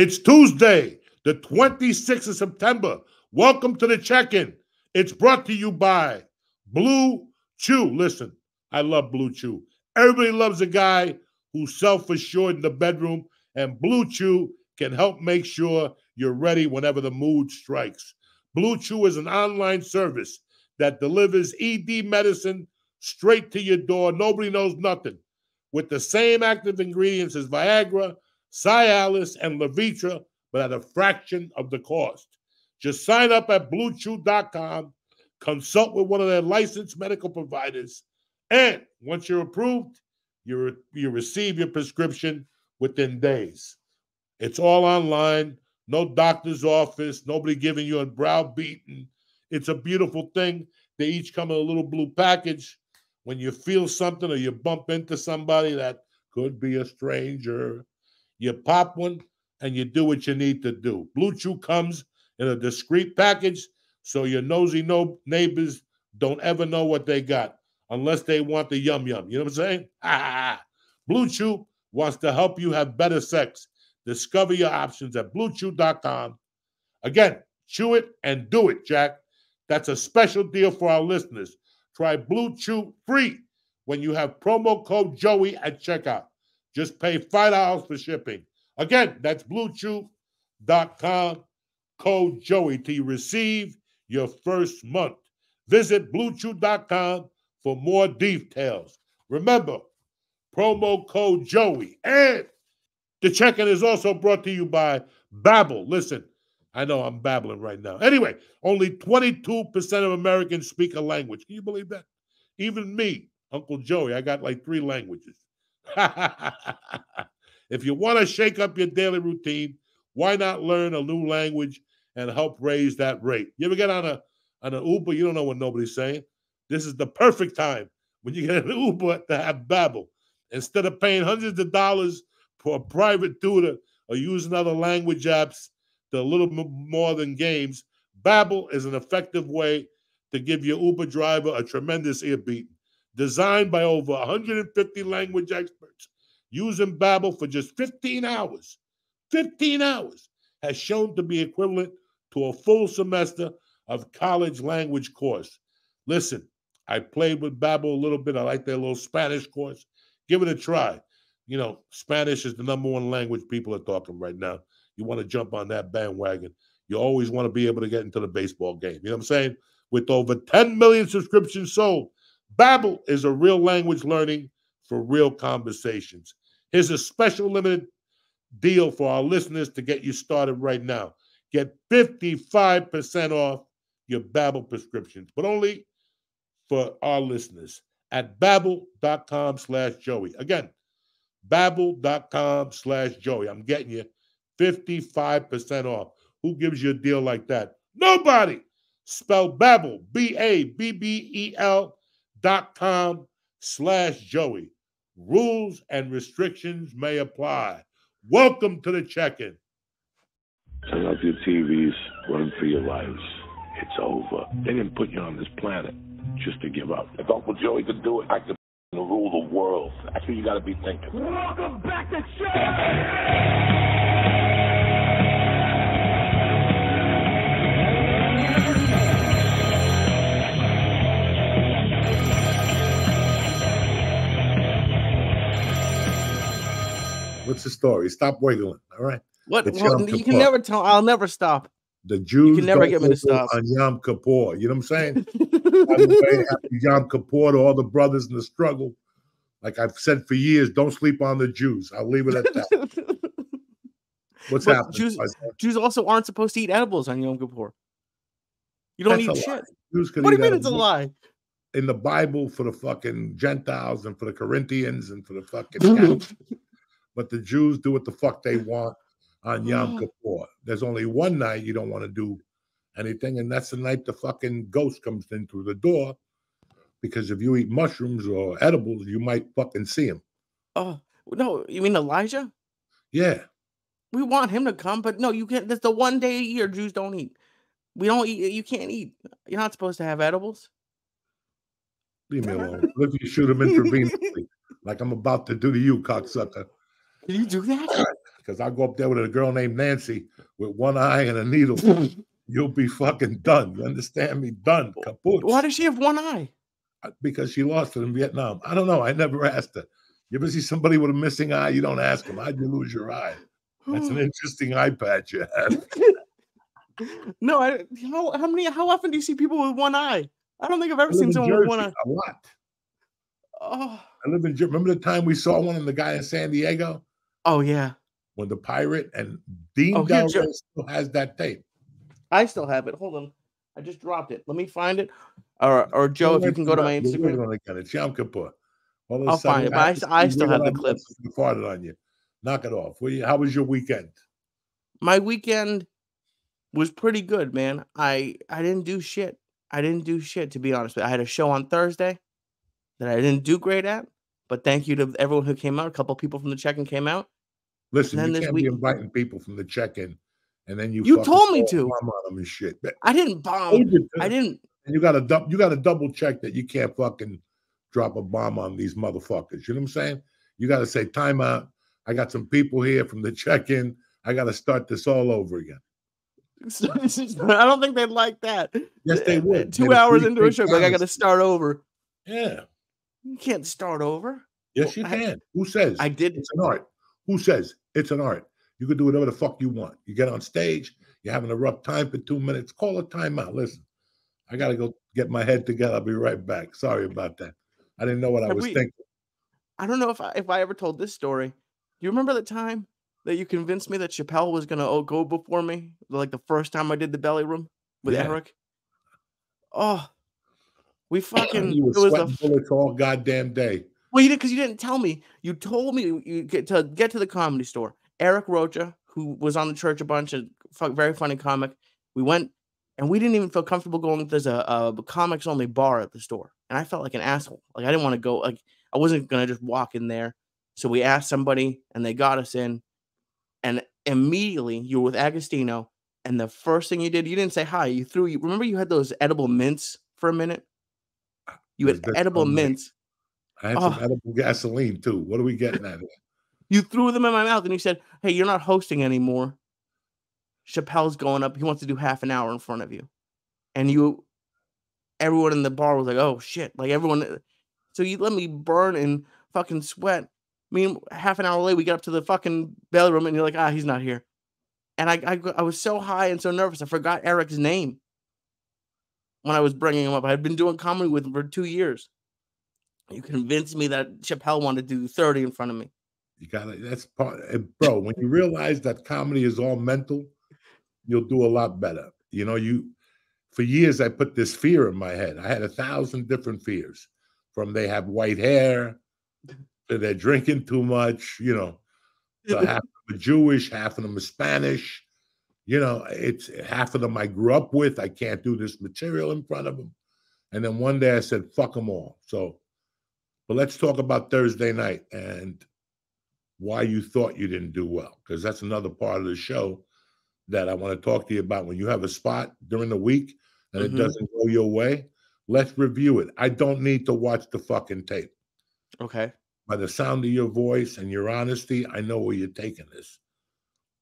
It's Tuesday, the 26th of September. Welcome to the check in. It's brought to you by Blue Chew. Listen, I love Blue Chew. Everybody loves a guy who's self assured in the bedroom, and Blue Chew can help make sure you're ready whenever the mood strikes. Blue Chew is an online service that delivers ED medicine straight to your door. Nobody knows nothing. With the same active ingredients as Viagra, Cialis, and Levitra, but at a fraction of the cost. Just sign up at bluechew.com, consult with one of their licensed medical providers, and once you're approved, you, re- you receive your prescription within days. It's all online, no doctor's office, nobody giving you a browbeaten. It's a beautiful thing. They each come in a little blue package. When you feel something or you bump into somebody that could be a stranger, you pop one and you do what you need to do. Blue Chew comes in a discreet package so your nosy no neighbors don't ever know what they got unless they want the yum yum. You know what I'm saying? Ah, Blue Chew wants to help you have better sex. Discover your options at bluechew.com. Again, chew it and do it, Jack. That's a special deal for our listeners. Try Blue Chew free when you have promo code Joey at checkout. Just pay $5 for shipping. Again, that's bluechew.com, code Joey to receive your first month. Visit bluechew.com for more details. Remember, promo code Joey. And the check-in is also brought to you by Babbel. Listen, I know I'm babbling right now. Anyway, only 22% of Americans speak a language. Can you believe that? Even me, Uncle Joey, I got like three languages. if you want to shake up your daily routine, why not learn a new language and help raise that rate? You ever get on a on an Uber, you don't know what nobody's saying. This is the perfect time when you get an Uber to have Babbel. Instead of paying hundreds of dollars for a private tutor or using other language apps, to a little more than games, Babbel is an effective way to give your Uber driver a tremendous ear beat. Designed by over 150 language experts, using Babbel for just 15 hours, 15 hours has shown to be equivalent to a full semester of college language course. Listen, I played with Babbel a little bit. I like their little Spanish course. Give it a try. You know, Spanish is the number one language people are talking right now. You want to jump on that bandwagon. You always want to be able to get into the baseball game. You know what I'm saying? With over 10 million subscriptions sold, Babbel is a real language learning for real conversations. Here's a special limited deal for our listeners to get you started right now. Get 55% off your Babbel prescriptions, but only for our listeners at babbel.com slash Joey. Again, babbel.com slash Joey. I'm getting you 55% off. Who gives you a deal like that? Nobody. Spell Babbel, B-A-B-B-E-L dot com slash Joey. Rules and restrictions may apply. Welcome to the check-in. Turn off your TVs, run for your lives. It's over. They didn't put you on this planet just to give up. If Uncle Joey could do it, I could rule the world. That's what you got to be thinking. Welcome back to check. What's the story? Stop wiggling. All right. What? It's well, you can never tell. I'll never stop. The Jews you can never get me to stop. on Yom Kippur. You know what I'm saying? By the way, happy Yom Kippur to all the brothers in the struggle. Like I've said for years, don't sleep on the Jews. I'll leave it at that. What's But happening? Jews, Jews also aren't supposed to eat edibles on Yom Kippur. You don't That's eat shit. Jews can What do you mean it's a lie? In the Bible for the fucking Gentiles and for the Corinthians and for the fucking Catholics. But the Jews do what the fuck they want on Yom mm. Kippur. There's only one night you don't want to do anything, and that's the night the fucking ghost comes in through the door. Because if you eat mushrooms or edibles, you might fucking see him. Oh no, you mean Elijah? Yeah. We want him to come, but no, you can't. That's the one day a year Jews don't eat. We don't eat. You can't eat. You're not supposed to have edibles. Leave me alone. If you shoot him intravenously, like I'm about to do to you, cocksucker? Can you do that? because I'll go up there with a girl named Nancy with one eye and a needle. You'll be fucking done. You understand me? Done. Kaput. Why does she have one eye? Uh, because she lost it in Vietnam. I don't know. I never asked her. You ever see somebody with a missing eye? You don't ask them. How'd you lose your eye? That's an interesting eye patch you have. no, I how how many how often do you see people with one eye? I don't think I've ever seen someone with one eye. A lot. Oh, I live in. Remember the time we saw one in the guy in San Diego oh yeah. when the pirate and Dean Oh, Del here, Rey still has that tape. I still have it. Hold on. I just dropped it. Let me find it. Or or Joe, if you can go to my Instagram. working on it again. It's Yom Kippur. All of a I'll find it, I I still have the clip. farted on you. Knock it off. How was your weekend? my weekend was pretty good, man. I I didn't do shit. I didn't do shit to be honest. With you. I had a show on Thursday that I didn't do great at, but thank you to everyone who came out. A couple people from the check-in came out. Listen, then you this can't week- be inviting people from the check-in, and then you You told me to. bomb on them and shit. I didn't bomb. told you to. I didn't. And you got to dou- you got to double check that you can't fucking drop a bomb on these motherfuckers. You know what I'm saying? You got to say time out. I got some people here from the check-in. I got to start this all over again. I don't think they'd like that. Yes, they would. Two They'd hours into a show, like I got to start over. Yeah. You can't start over. Yes, you I- can. Who says? I did. It's an art. Who says it's an art? You can do whatever the fuck you want. You get on stage, you're having a rough time for two minutes, call a timeout. Listen, I got to go get my head together. I'll be right back. Sorry about that. I didn't know what I was we- thinking. I don't know if I, if I ever told this story. Do you remember the time that you convinced me that Chappelle was gonna oh, go before me? Like the first time I did the belly room with Yeah. Eric. Oh, we fucking you were it was sweating the bullets all goddamn day. well, you did because you didn't tell me. You told me you- get to get to the comedy store. Eric Rocha, who was on the church a bunch, a very funny comic. We went and we didn't even feel comfortable going. There's a, a comics only bar at the store, and I felt like an asshole. Like I didn't want to go. Like I wasn't gonna just walk in there. So we asked somebody, and they got us in. And immediately you were with Agostino, and the first thing you did, you didn't say hi. You threw. You remember you had those edible mints for a minute. You had edible mints. I had some Oh. edible gasoline too. What are we getting at? here? You threw them in my mouth and you said, Hey, you're not hosting anymore. Chappelle's going up. He wants to do half an hour in front of you. And you, everyone in the bar was like, Oh shit. Like everyone. So you let me burn and fucking sweat. I mean, half an hour later, we get up to the fucking belly room and you're like, Ah, he's not here. And I, I, I was so high and so nervous. I forgot Eric's name when I was bringing him up. I had been doing comedy with him for two years. You convinced me that Chappelle wanted to do 30 in front of me. You got to That's part, eh, bro. When you realize that comedy is all mental, you'll do a lot better. You know, you for years I put this fear in my head. I had a thousand different fears, from they have white hair to they're drinking too much. You know, to half of them are Jewish, half of them are Spanish. You know, it's half of them I grew up with. I can't do this material in front of them. And then one day I said, "Fuck them all." So, but let's talk about Thursday night and why you thought you didn't do well, because that's another part of the show that I want to talk to you about. When you have a spot during the week and Mhm. it doesn't go your way, let's review it. I don't need to watch the fucking tape. Okay. By the sound of your voice and your honesty, I know where you're taking this.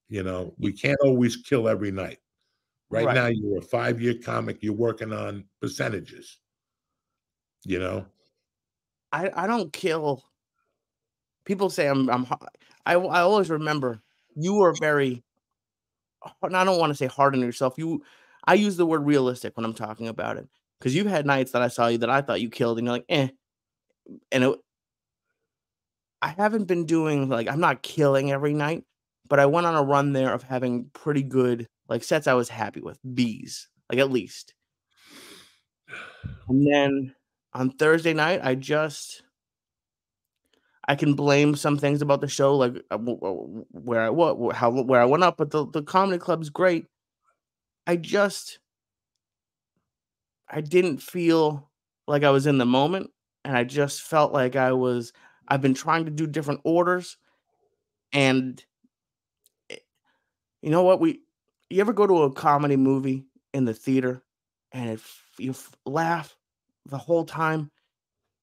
You know, we can't always kill every night. Right, Right. now, you're a five year comic, you're working on percentages. You know, I I don't kill. People say I'm I'm. I, I always remember you were very. And I don't want to say hard on yourself. You, I use the word realistic when I'm talking about it because you've had nights that I saw you that I thought you killed, and you're like, eh, and it. I haven't been doing like I'm not killing every night, but I went on a run there of having pretty good like sets I was happy with bees like at least. And then on Thursday night, I just I can blame some things about the show, like uh, where I what how where I went up, but the the comedy club's great. I just I didn't feel like I was in the moment, and I just felt like I was. I've been trying to do different orders, and you know what we. You ever go to a comedy movie in the theater, and it, f- you laugh the whole time,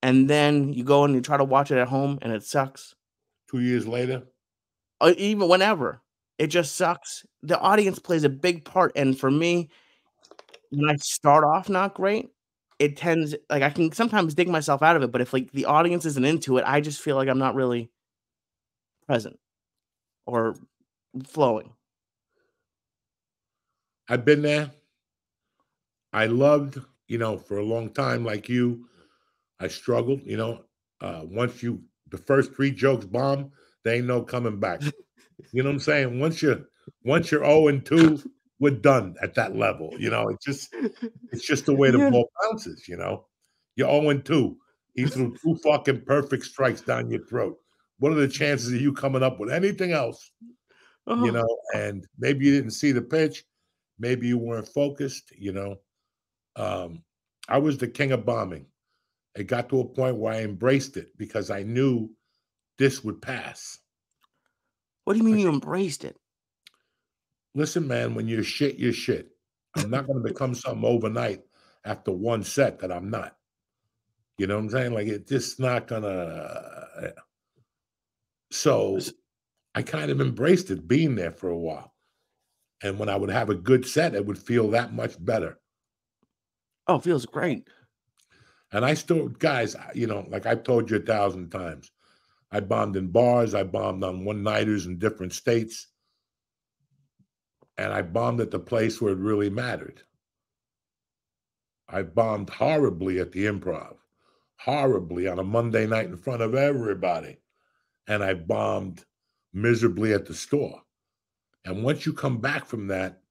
and then you go and you try to watch it at home, and it sucks. two years later, uh, even whenever. It just sucks. The audience plays a big part, and for me, when I start off not great, it tends like I can sometimes dig myself out of it. But if like the audience isn't into it, I just feel like I'm not really present or flowing. I've been there. I loved, you know, for a long time, like you, I struggled, you know. Uh, once you the first three jokes bomb, they ain't no coming back. you know what I'm saying? Once you once you're 0 and 2, we're done at that level. You know, it's just it's just the way the Yeah. ball bounces, you know. You're 0 and 2. He threw two fucking perfect strikes down your throat. What are the chances of you coming up with anything else? Oh, you know, and maybe you didn't see the pitch, maybe you weren't focused, you know. Um, I was the king of bombing. It got to a point where I embraced it because I knew this would pass. what do you mean you embraced it? Listen, man, when you're shit, you're shit. I'm not going to become something overnight after one set that I'm not. You know what I'm saying? Like it's just not gonna. So I kind of embraced it being there for a while. And when I would have a good set, it would feel that much better. Oh, it feels great. And I still, guys, you know, like I've told you a thousand times, I bombed in bars, I bombed on one nighters in different states, and I bombed at the place where it really mattered. I bombed horribly at the improv, horribly on a Monday night in front of everybody. And I bombed miserably at the store. And once you come back from that,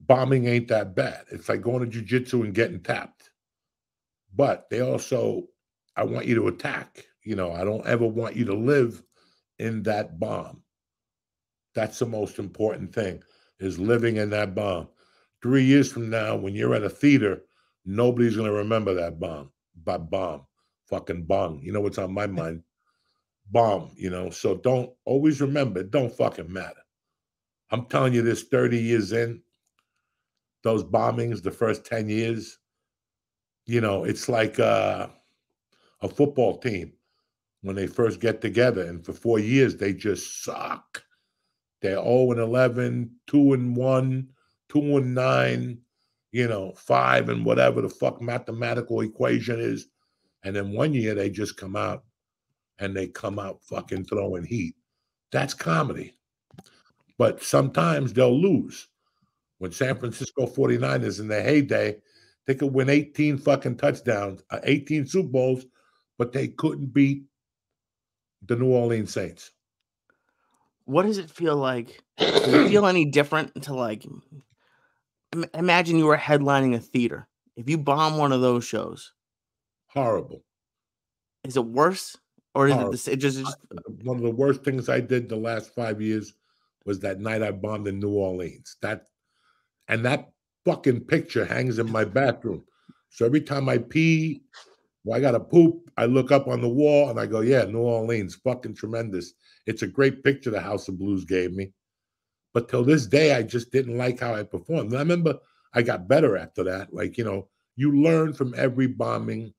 bombing ain't that bad. It's like going to jujitsu and getting tapped. But they also, I want you to attack. You know, I don't ever want you to live in that bomb. That's the most important thing is living in that bomb. Three years from now, when you're at a theater, nobody's gonna remember that bomb. But bomb, fucking bomb. You know what's on my mind? Bomb. You know. So don't always remember. It don't fucking matter. I'm telling you this. Thirty years in, those bombings, the first ten years, you know, it's like uh, a football team when they first get together, and for four years they just suck. They're 0 and 11, 2 and 1, 2 and 9, you know, 5 and whatever the fuck mathematical equation is. And then one year they just come out and they come out fucking throwing heat. That's comedy. But sometimes they'll lose. When San Francisco 49ers in their heyday, they could win 18 fucking touchdowns, uh, 18 Super Bowls, but they couldn't beat the New Orleans Saints. What does it feel like? Does it feel any different to like im- imagine you were headlining a theater? If you bomb one of those shows, Horrible. is it worse or is it the, it just, it just One of the worst things I did the last five years was that night I bombed in New Orleans. That and that fucking picture hangs in my bathroom. So every time I pee, well, I gotta poop, I look up on the wall and I go, Yeah, New Orleans, fucking tremendous. It's a great picture the House of Blues gave me. But till this day, I just didn't like how I performed. And I remember I got better after that. Like, you know, you learn from every bombing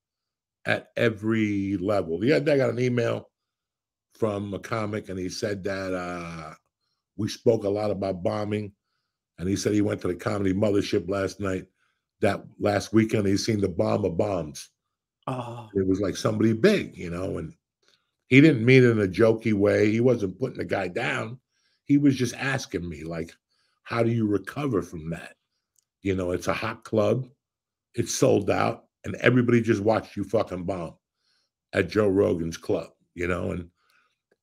at every level. The other day, I got an email from a comic, and he said that uh, we spoke a lot about bombing. And he said he went to the comedy mothership last night, that last weekend, he seen the bomb of bombs. oh It was like somebody big, you know, and he didn't mean it in a jokey way. He wasn't putting the guy down. He was just asking me, like, how do you recover from that? You know, it's a hot club, it's sold out, and everybody just watched you fucking bomb at Joe Rogan's club, you know. And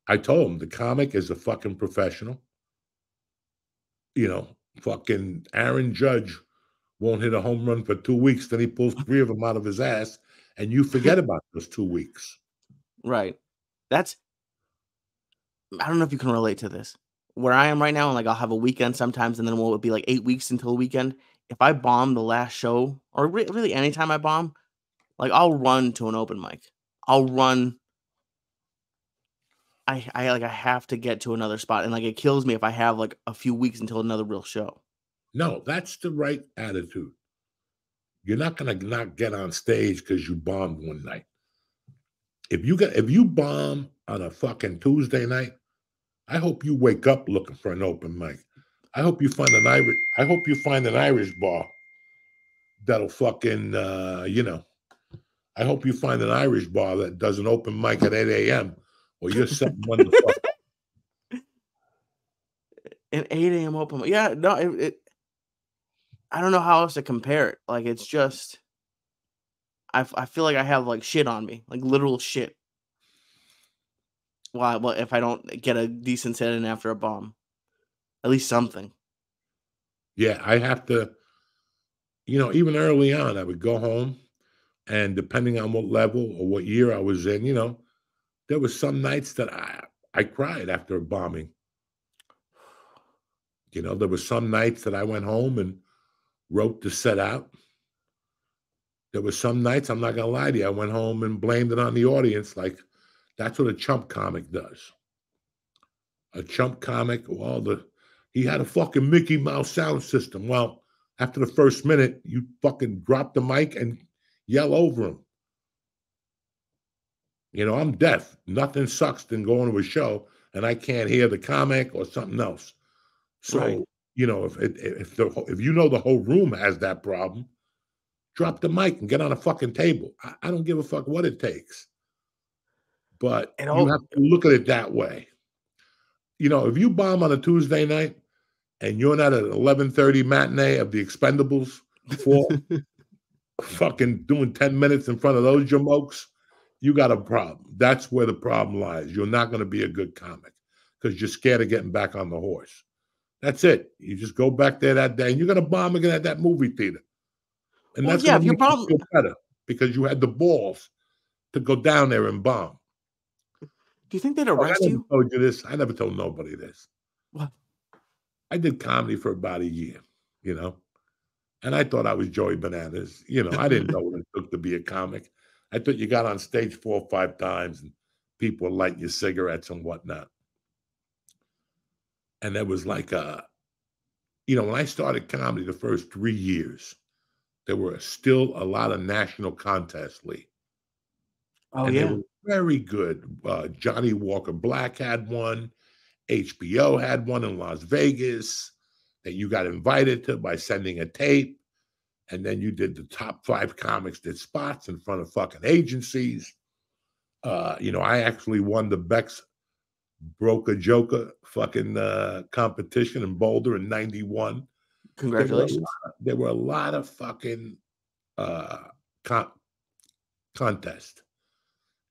I told him the comic is a fucking professional. You know, fucking Aaron Judge won't hit a home run for two weeks, then he pulls three of them out of his ass, and you forget about those two weeks. right. That's I don't know if you can relate to this. Where I am right now, and like I'll have a weekend sometimes, and then we'll be like eight weeks until the weekend. If I bomb the last show, or re- really anytime I bomb, like I'll run to an open mic. I'll run. I I like I have to get to another spot, and like it kills me if I have like a few weeks until another real show. No, that's the right attitude. You're not gonna not get on stage because you bombed one night. If you get if you bomb on a fucking Tuesday night, I hope you wake up looking for an open mic. I hope you find an Irish. I hope you find an Irish bar that'll fucking, uh, you know. I hope you find an Irish bar that does an open mic at 8 a.m. or you're the fuck. An 8 a.m. open. Yeah, no, it, it. I don't know how else to compare it. Like it's just. I, f- I feel like I have like shit on me, like literal shit. Why? Well, if I don't get a decent set in after a bomb, at least something. Yeah, I have to, you know, even early on, I would go home and depending on what level or what year I was in, you know, there were some nights that I I cried after a bombing. You know, there were some nights that I went home and wrote the set out. There were some nights, I'm not gonna lie to you, I went home and blamed it on the audience. Like that's what a chump comic does. A chump comic, well, the he had a fucking Mickey Mouse sound system. Well, after the first minute, you fucking drop the mic and yell over him. You know, I'm deaf. Nothing sucks than going to a show and I can't hear the comic or something else. So, Right. you know, if it, if the if you know the whole room has that problem, drop the mic and get on a fucking table. I, I don't give a fuck what it takes. But It you have to look at it that way. You know, if you bomb on a Tuesday night and you're not at an 11:30 matinee of the Expendables for fucking doing 10 minutes in front of those jamokes, you got a problem. That's where the problem lies. You're not going to be a good comic because you're scared of getting back on the horse. That's it. You just go back there that day and you're going to bomb again at that movie theater. And Well, that's yeah, going if to your you problem- feel better because you had the balls to go down there and bomb. Do you think they'd Oh, I arrest never you? told you this. I never told nobody this. What? I did comedy for about a year, you know, and I thought I was Joey Bananas. You know, I didn't know what it took to be a comic. I thought you got on stage four or five times and people light your cigarettes and whatnot. And there was like a, you know, when I started comedy the first three years, there were still a lot of national contests, Lee. Oh and they yeah. were very good. Uh, Johnnie Walker Black had one. HBO had one in Las Vegas that you got invited to by sending a tape. And then you did the top five comics did spots in front of fucking agencies. Uh, you know, I actually won the Bex Broker Joker fucking uh, competition in Boulder in 91 Congratulations. there were a lot of fucking uh con- contest.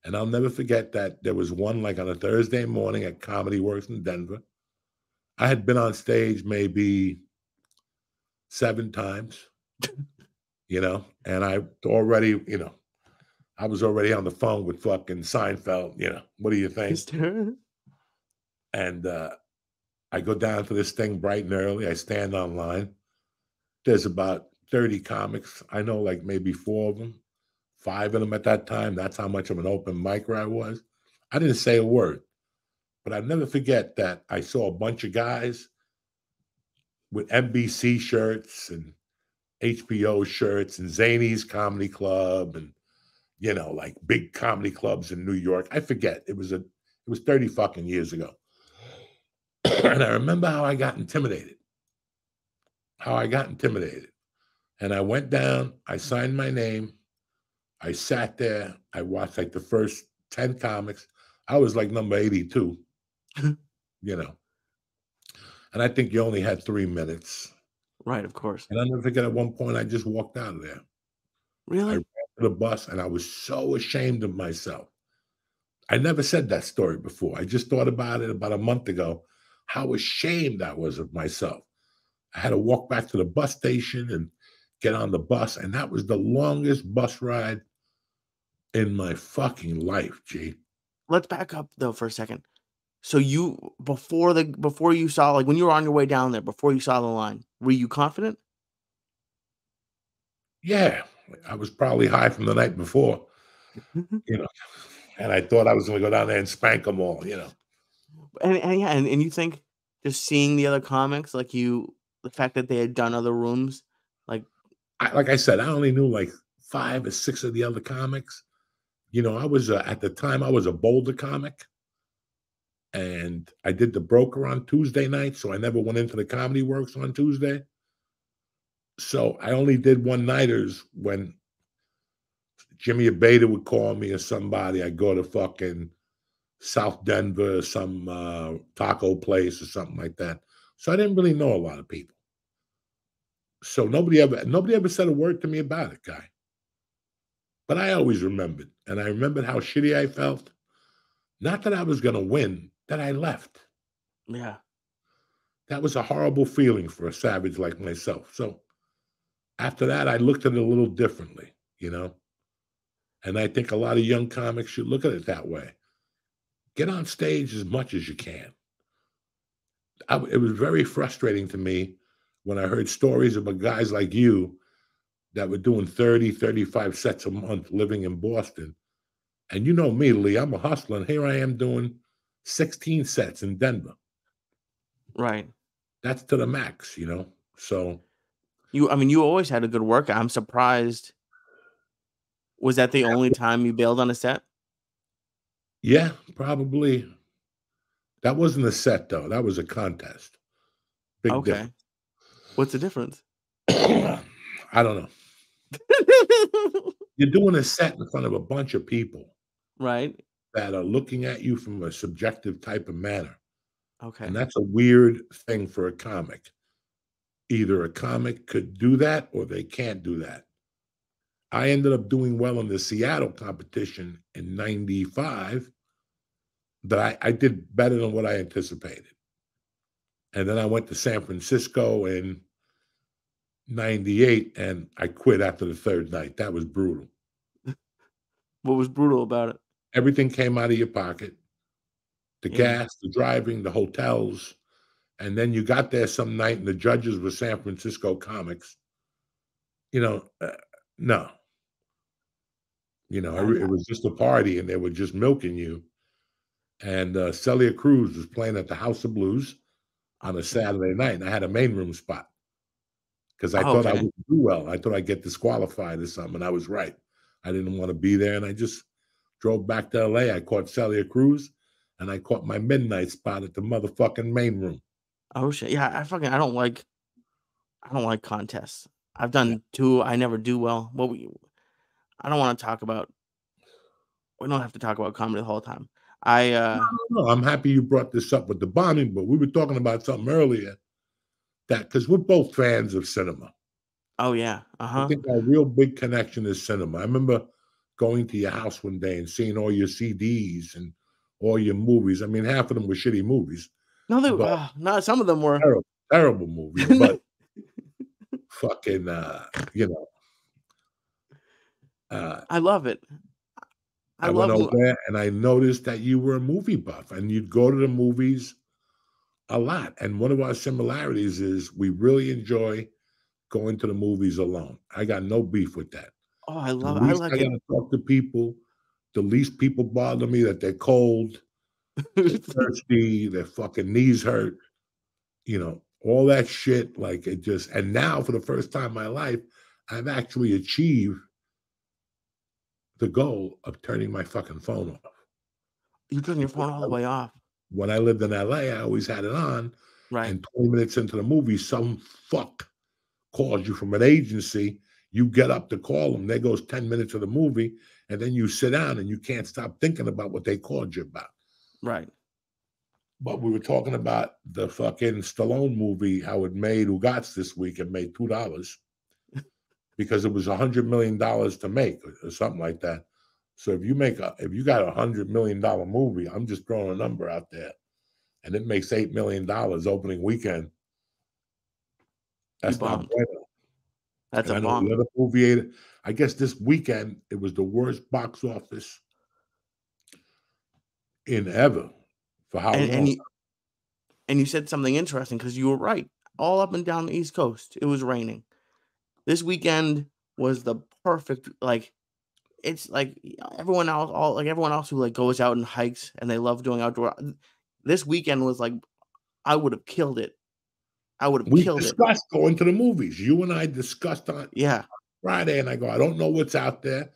And I'll never forget that there was one like on a Thursday morning at Comedy Works in Denver. I had been on stage maybe seven times, you know, and I already, you know, I was already on the phone with fucking Seinfeld, you know, what do you think? and uh, I go down to this thing bright and early. I stand online. There's about 30 comics. I know like maybe four of them, five of them at that time. That's how much of an open micer I was. I didn't say a word, but I'll never forget that I saw a bunch of guys with NBC shirts and HBO shirts and Zanies Comedy Club and you know like big comedy clubs in New York. I forget. It was a it was 30 fucking years ago. and I remember how I got intimidated. How I got intimidated. And I went down, I signed my name, I sat there, I watched like the first 10 comics. I was like number 82, mm-hmm. you know. And I think you only had three minutes. Right, of course. And I'll never forget at one point I just walked out of there Really? I ran to the bus and I was so ashamed of myself. I never said that story before. I just thought about it about a month ago, how ashamed I was of myself. I had to walk back to the bus station and get on the bus, and that was the longest bus ride in my fucking life, G. Let's back up though for a second. So you before the before you saw like when you were on your way down there before you saw the line, were you confident? Yeah, I was probably high from the night before, you know, and I thought I was going to go down there and spank them all, you know. and, and yeah, and, and you think just seeing the other comics, like you, the fact that they had done other rooms, like I, like I said, I only knew like five or six of the other comics. You know, I was uh, at the time I was a Boulder comic. And I did the broker on Tuesday night, so I never went into the comedy works on Tuesday. So I only did one nighters when Jimmy Abeda would call me or somebody. I'd go to fucking South Denver, some uh, taco place or something like that. So I didn't really know a lot of people. So nobody ever nobody ever said a word to me about it, guy. But I always remembered, and I remembered how shitty I felt. Not that I was going to win, that I left. Yeah. That was a horrible feeling for a savage like myself. So after that, I looked at it a little differently, you know? And I think a lot of young comics should look at it that way. Get on stage as much as you can. I, it was very frustrating to me when I heard stories about guys like you that were doing 30, 35 sets a month living in Boston. And you know me, Lee, I'm a hustler, and here I am doing 16 sets in Denver. Right. That's to the max, you know? So you I mean you always had a good work. I'm surprised. Was that the only time you bailed on a set? Yeah, probably. That wasn't a set though. That was a contest. Big okay. Difference. What's the difference? I don't know. You're doing a set in front of a bunch of people. Right. That are looking at you from a subjective type of manner. Okay. And that's a weird thing for a comic. Either a comic could do that or they can't do that. I ended up doing well in the Seattle competition in 95, but I, I did better than what I anticipated. And then I went to San Francisco in 98 and I quit after the third night. That was brutal. What was brutal about it? Everything came out of your pocket the yeah. gas, the driving, the hotels. And then you got there some night and the judges were San Francisco comics. You know, uh, no. You know, it was just a party and they were just milking you. And uh, Celia Cruz was playing at the House of Blues on a Saturday night, and I had a main room spot because I oh, thought okay. I wouldn't do well. I thought I'd get disqualified or something, and I was right. I didn't want to be there, and I just drove back to LA. I caught Celia Cruz, and I caught my midnight spot at the motherfucking main room. Oh shit! Yeah, I fucking I don't like I don't like contests. I've done yeah. two. I never do well. What we I don't want to talk about. We don't have to talk about comedy the whole time. I uh no, no, I'm happy you brought this up with the bombing, but we were talking about something earlier that because we're both fans of cinema. Oh yeah. Uh-huh. I think our real big connection is cinema. I remember going to your house one day and seeing all your CDs and all your movies. I mean, half of them were shitty movies. No, they uh, not some of them were terrible, terrible movies, but fucking uh, you know. Uh, I love it. I, I went over there and I noticed that you were a movie buff and you'd go to the movies a lot. And one of our similarities is we really enjoy going to the movies alone. I got no beef with that. Oh, I love. I like I gotta talk to people. The least people bother me that they're cold, they're thirsty, their fucking knees hurt. You know, all that shit. Like it just. And now, for the first time in my life, I've actually achieved the goal of turning my fucking phone off. You turn your phone all the way off. When I lived in LA, I always had it on. Right. And 20 minutes into the movie, some fuck calls you from an agency. You get up to call them. There goes 10 minutes of the movie. And then you sit down and you can't stop thinking about what they called you about. Right. But we were talking about the fucking Stallone movie, how it made Ugats this week. It made $2 because it was a hundred million dollars to make or something like that. So if you make a if you got a hundred million dollar movie, I'm just throwing a number out there, and it makes eight million dollars opening weekend. That's not bueno. That's and a bomb. Movie, I guess this weekend it was the worst box office in ever for how and, long. And you, and you said something interesting because you were right. All up and down the East Coast, it was raining this weekend was the perfect like it's like everyone else all like everyone else who like goes out and hikes and they love doing outdoor this weekend was like i would have killed it i would have we killed discussed it. going to the movies you and i discussed on yeah friday and i go i don't know what's out there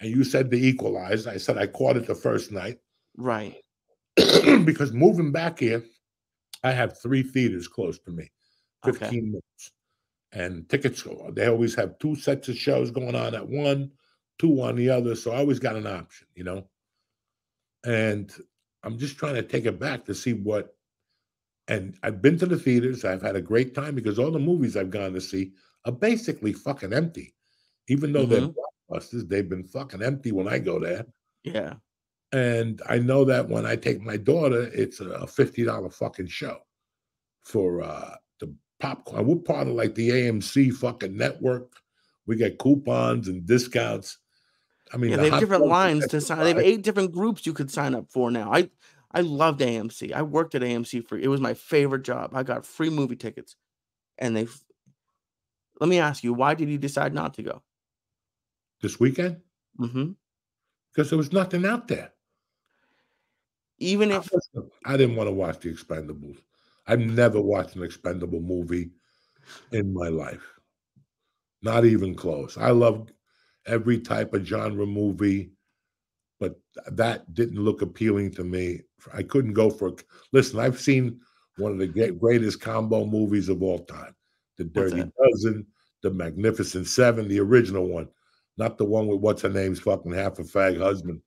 and you said the equalizer i said i caught it the first night right because moving back here, I have three theaters close to me, 15 Okay. minutes. And tickets, uh, they always have two sets of shows going on at one, two on the other. So I always got an option, you know? And I'm just trying to take it back to see what. And I've been to the theaters. I've had a great time because all the movies I've gone to see are basically fucking empty. Even though they're blockbusters, they've been fucking empty when I go there. Yeah. And I know that when I take my daughter, it's a fifty dollar fucking show for uh the popcorn. We're part of like the AMC fucking network. We get coupons and discounts. I mean, Yeah, the they have different lines to sign. They have eight different groups you could sign up for now. I I loved AMC. I worked at AMC for it was my favorite job. I got free movie tickets, and they. Let me ask you, why did you decide not to go? this weekend hmm because there was nothing out there. Even if I didn't want to watch the Expendables. I've never watched an Expendable movie in my life. Not even close. I love every type of genre movie, but that didn't look appealing to me. I couldn't go for. Listen, I've seen one of the greatest combo movies of all time, The Dirty? Dozen, The Magnificent Seven, the original one, not the one with what's her name's fucking half a fag husband,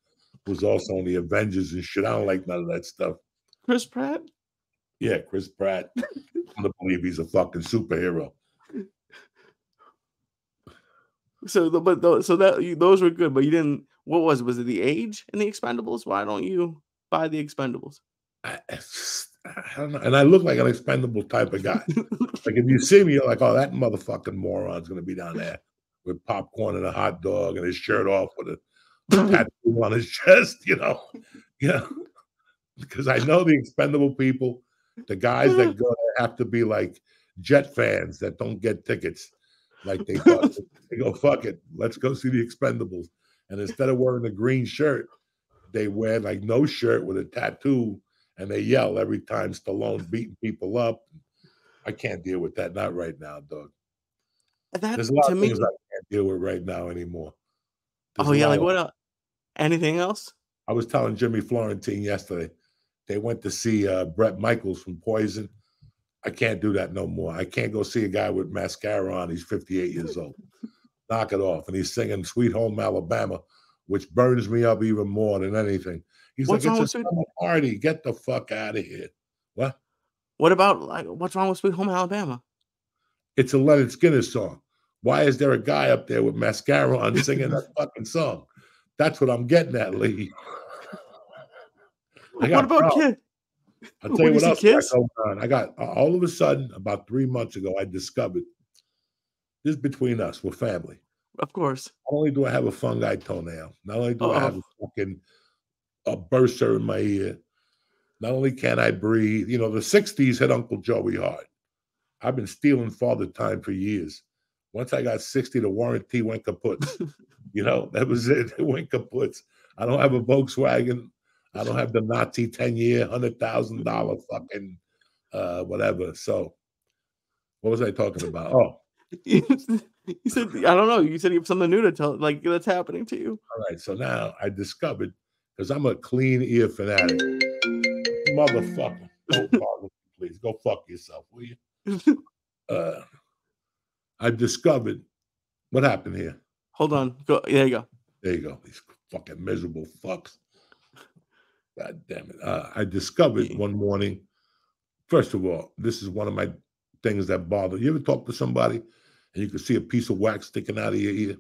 who's also on the Avengers and shit. I don't like none of that stuff. Chris Pratt, Yeah, Chris Pratt. I don't believe he's a fucking superhero. So the, but tho- so that you, those were good, but you didn't. What was it? Was it the age in the Expendables? Why don't you buy the Expendables? I, just- I don't know. And I look like an expendable type of guy. like if you see me, you're like, oh, that motherfucking moron's gonna be down there with popcorn and a hot dog and his shirt off with a tattoo on his chest, you know. Yeah. Because I know the expendable people, the guys that go have to be like jet fans that don't get tickets. Like they, thought- they go, fuck it, let's go see the expendables. And instead of wearing a green shirt, they wear like no shirt with a tattoo and they yell every time Stallone's beating people up. I can't deal with that. Not right now, dog. that There's a lot to of me. things I can't deal with right now anymore. There's Oh yeah, like what else? Anything else? I was telling Jimmy Florentine yesterday. They went to see uh, Bret Michaels from Poison. I can't do that no more. I can't go see a guy with mascara on. He's 58 years old. Knock it off. And he's singing Sweet Home Alabama, which burns me up even more than anything. He's What's like, it's a party. Get the fuck out of here. What? What about like what's wrong with Sweet Home Alabama? It's a Lynyrd Skynyrd song. Why is there a guy up there with mascara on singing that fucking song? That's what I'm getting at, Lee. What about problems. kid? I'll tell you what else I got kids? I got uh, all of a sudden, about three months ago, I discovered this between us, we're family. Of course. Not only do I have a fungi toenail, not only do I have a Uh-oh. fucking a burster in my ear, not only can I breathe, you know, the 60s hit Uncle Joey hard. I've been stealing father time for years. Once I got 60, the warranty went kaput. you know, that was it. It went kaput. I don't have a Volkswagen. I don't have the Nazi 10 year, $100,000 fucking uh, whatever. So, what was I talking about? Oh, you said I don't know. You said you have something new to tell, like that's happening to you. All right, so now I discovered because I'm a clean ear fanatic. Motherfucker. Don't bother please. Go fuck yourself, will you? Uh I discovered what happened here. Hold on. Go. There you go. There you go. These fucking miserable fucks. God damn it. Uh, I discovered one morning. First of all, this is one of my things that bother. You ever talk to somebody and you can see a piece of wax sticking out of your ear?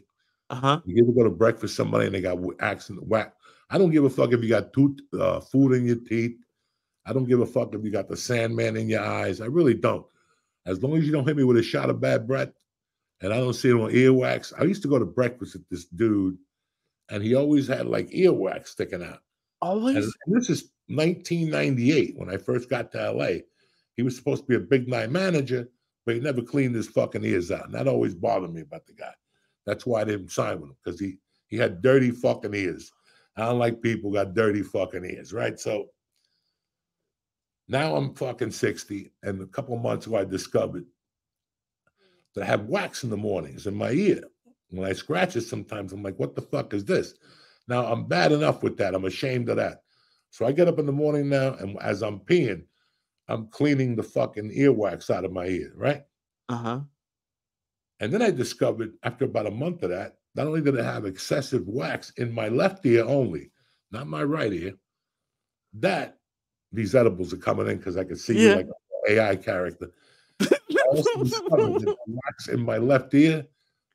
Uh huh. You ever go to breakfast somebody and they got w- accent wax? I don't give a fuck if you got tooth uh, food in your teeth. I don't give a fuck if you got the Sandman in your eyes. I really don't. As long as you don't hit me with a shot of bad breath, and I don't see it on earwax. I used to go to breakfast with this dude, and he always had like earwax sticking out. Always. And, and this is 1998 when I first got to LA. He was supposed to be a big night manager, but he never cleaned his fucking ears out. And that always bothered me about the guy. That's why I didn't sign with him because he he had dirty fucking ears. I don't like people got dirty fucking ears, right? So now I'm fucking 60, and a couple months ago I discovered that I have wax in the mornings in my ear. When I scratch it sometimes, I'm like, what the fuck is this? Now I'm bad enough with that. I'm ashamed of that. So I get up in the morning now, and as I'm peeing, I'm cleaning the fucking earwax out of my ear, right? Uh huh. And then I discovered after about a month of that, not only did I have excessive wax in my left ear only, not my right ear, that these edibles are coming in because I can see you like an AI character. I also discovered wax in my left ear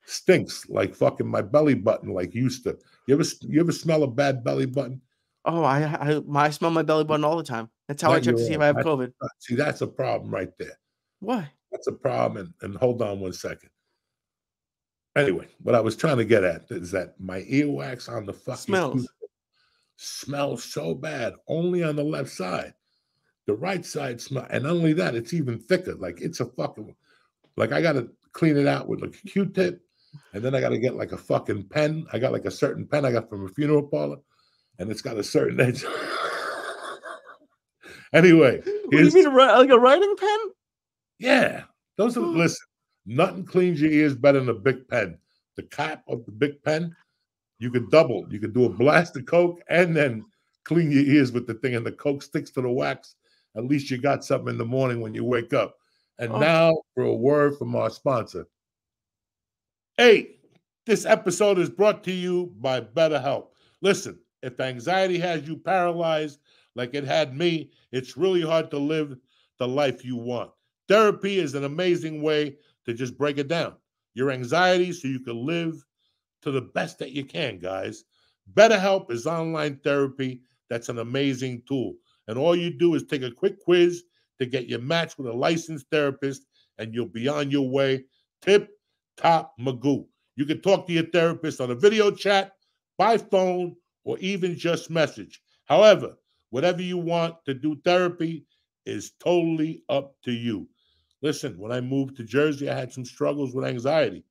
stinks like fucking my belly button, like used to. You ever you ever smell a bad belly button? Oh, I, I I smell my belly button all the time. That's how I check to see if. I have COVID. See, that's a problem right there. Why? That's a problem. And, and hold on one second. Anyway, what I was trying to get at is that my earwax on the fucking Smells. Smells so bad, only on the left side. The right side smell, and not only that, it's even thicker. Like it's a fucking, like I gotta clean it out with like a Q-tip, and then I gotta get like a fucking pen. I got like a certain pen I got from a funeral parlor, and it's got a certain edge. anyway, What do you mean, like a writing pen? yeah, those are listen. Nothing cleans your ears better than a big pen. The cap of the big pen, you could double. You could do a blast of coke and then clean your ears with the thing, and the coke sticks to the wax. At least you got something in the morning when you wake up. And Oh. now for a word from our sponsor. Hey, this episode is brought to you by BetterHelp. Listen, if anxiety has you paralyzed like it had me, it's really hard to live the life you want. Therapy is an amazing way to just break it down. Your anxiety so you can live to the best that you can, guys. BetterHelp is online therapy that's an amazing tool. And all you do is take a quick quiz to get you matched with a licensed therapist, and you'll be on your way. Tip top Magoo. You can talk to your therapist on a video chat, by phone, or even just message. However, whatever you want to do therapy is totally up to you. Listen, when I moved to Jersey, I had some struggles with anxiety.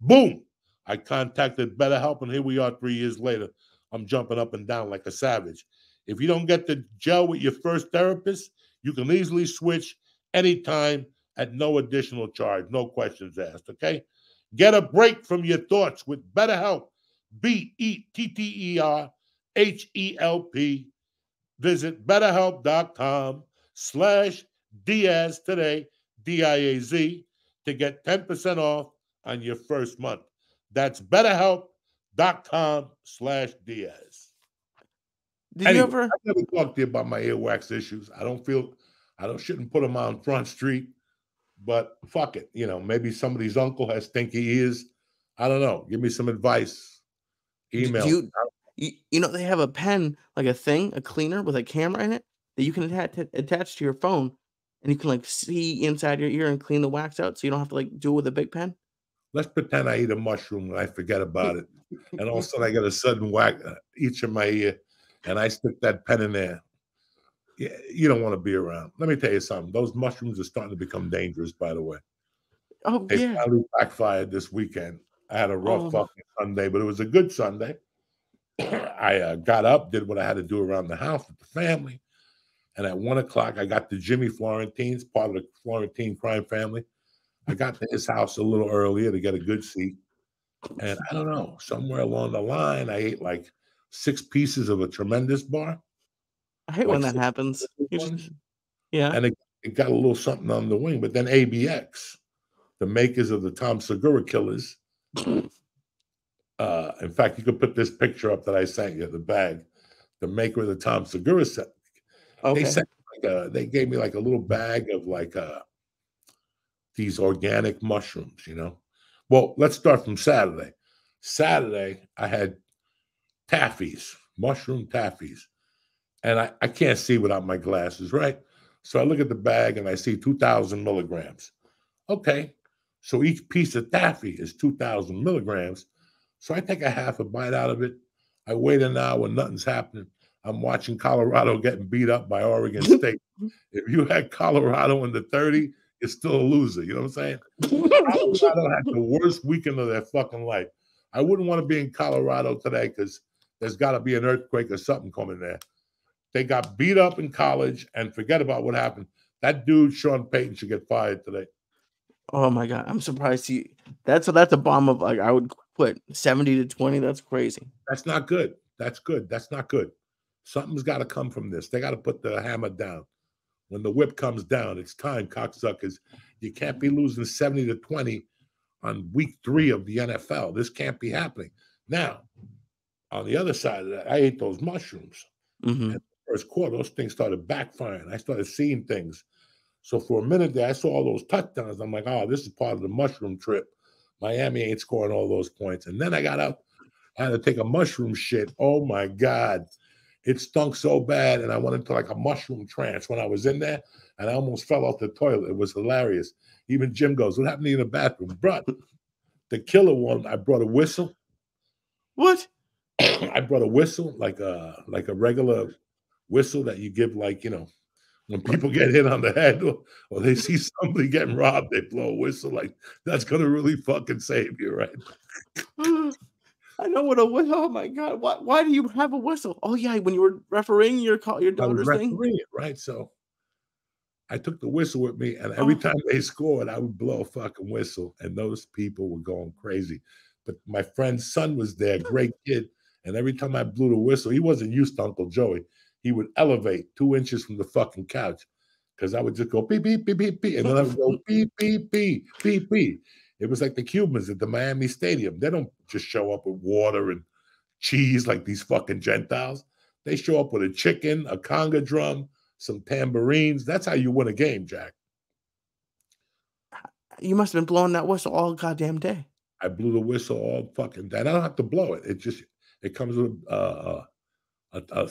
Boom! I contacted BetterHelp, and here we are three years later. I'm jumping up and down like a savage. If you don't get to gel with your first therapist, you can easily switch anytime at no additional charge, no questions asked. Okay? Get a break from your thoughts with BetterHelp. B E T T E R H E L P. Visit betterhelp.com slash Diaz today, D I A Z, to get 10% off on your first month. That's betterhelp.com slash Diaz. Did Anyway, you ever? I never talked to you about my earwax issues. I don't feel I don't shouldn't put them on Front Street, but fuck it. You know, maybe somebody's uncle has stinky ears. I don't know. Give me some advice. Email. You, you know, they have a pen, like a thing, a cleaner with a camera in it that you can attach, attach to your phone and you can like see inside your ear and clean the wax out so you don't have to like do it with a big pen. Let's pretend I eat a mushroom and I forget about it. And all of a sudden I get a sudden whack uh, each of my ear and I stick that pen in there. Yeah, you don't want to be around. Let me tell you something. Those mushrooms are starting to become dangerous, by the way. Oh, They yeah. finally backfired this weekend. I had a rough Oh. fucking Sunday, but it was a good Sunday. I uh, got up, did what I had to do around the house with the family. And at one o'clock, I got to Jimmy Florentine's, part of the Florentine crime family. I got to his house a little earlier to get a good seat. And I don't know, somewhere along the line, I ate like six pieces of a tremendous bar. I hate when that six happens. Just- yeah. and it, it got a little something on the wing. But then ABX, the makers of the Tom Segura killers, uh, in fact, you could put this picture up that I sent you, the bag, the maker of the Tom Segura set. Okay. They sent like a, they gave me like a little bag of like uh these organic mushrooms, you know. Well, let's start from Saturday. Saturday, I had taffies, mushroom taffies, and I, I can't see without my glasses, right? So I look at the bag and I see 2,000 milligrams. Okay, so each piece of taffy is 2,000 milligrams. So I take a half a bite out of it. I wait an hour, nothing's happening. I'm watching Colorado getting beat up by Oregon State. if you had Colorado in the 30, you're still a loser. You know what I'm saying? Colorado had the worst weekend of their fucking life. I wouldn't want to be in Colorado today because there's got to be an earthquake or something coming there. They got beat up in college and forget about what happened. That dude, Sean Payton, should get fired today. Oh my god, I'm surprised he. That's that's a bomb of like I would put seventy to twenty. That's crazy. That's not good. That's good. That's not good. Something's got to come from this. They got to put the hammer down. When the whip comes down, it's time, cocksuckers. You can't be losing 70 to 20 on week three of the NFL. This can't be happening. Now, on the other side of that, I ate those mushrooms. Mhm. First quarter, those things started backfiring. I started seeing things. So for a minute there, I saw all those touchdowns. I'm like, oh, this is part of the mushroom trip. Miami ain't scoring all those points. And then I got up, I had to take a mushroom shit. Oh my God. It stunk so bad. And I went into like a mushroom trance when I was in there and I almost fell off the toilet. It was hilarious. Even Jim goes, What happened to you in the bathroom? Bro, the killer one, I brought a whistle. What? I brought a whistle, like a like a regular whistle that you give, like you know, when people get hit on the head or, or they see somebody getting robbed, they blow a whistle. Like that's gonna really fucking save you, right? I know what a whistle. Oh my god! Why? Why do you have a whistle? Oh yeah, when you were refereeing your call, your daughter's thing. right? So I took the whistle with me, and every Oh. time they scored, I would blow a fucking whistle, and those people were going crazy. But my friend's son was there, hmm. great kid, and every time I blew the whistle, he wasn't used to Uncle Joey. He would elevate two inches from the fucking couch because I would just go beep beep beep beep beep, and then I would go beep beep beep beep beep. It was like the Cubans at the Miami Stadium. They don't just show up with water and cheese like these fucking Gentiles. They show up with a chicken, a conga drum, some tambourines. That's how you win a game, Jack. You must have been blowing that whistle all goddamn day. I blew the whistle all fucking day. And I don't have to blow it. It just it comes with uh, a, a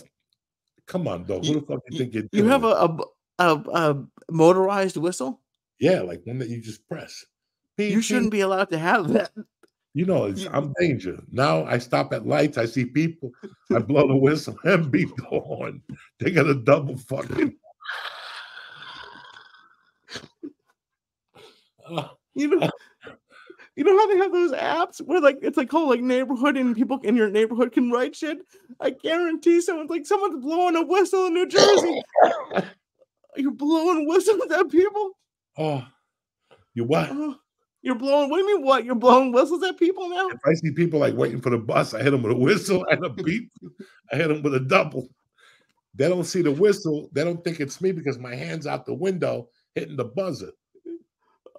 come on, dog. Who the fuck do you think you're You doing? have a motorized whistle. yeah, like one that you just press. Beep, You shouldn't beep. be allowed to have that. You know, it's, I'm danger. Now I stop at lights. I see people. I blow the whistle and beat the horn. They got a double fucking. Uh, You know, you know how they have those apps where like it's like called like neighborhood and people in your neighborhood can write shit. I guarantee someone's like someone's blowing a whistle in New Jersey. You're blowing whistles at people. oh, you what? Oh, you're blowing. What do you mean? What? You're blowing whistles at people now? If I see people like waiting for the bus, I hit them with a whistle and a beep. I hit them with a double. They don't see the whistle. They don't think it's me because my hand's out the window hitting the buzzer.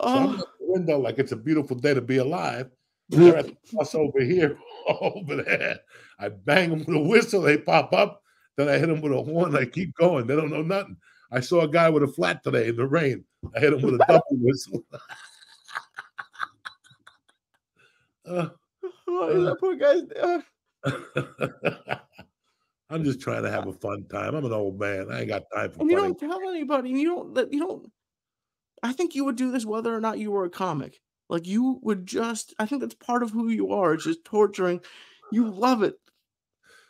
Oh, the window like it's a beautiful day to be alive. They're at the bus over here, over there. I bang them with a whistle. They pop up. Then I hit them with a horn. I keep going. They don't know nothing. I saw a guy with a flat today in the rain. I hit him with a double whistle. Uh, oh, that poor guy's. Uh, I'm just trying to have a fun time. I'm an old man. I ain't got time for and you funny. don't tell anybody. You don't. You don't. I think you would do this whether or not you were a comic. Like you would just. I think that's part of who you are. It's just torturing. You love it.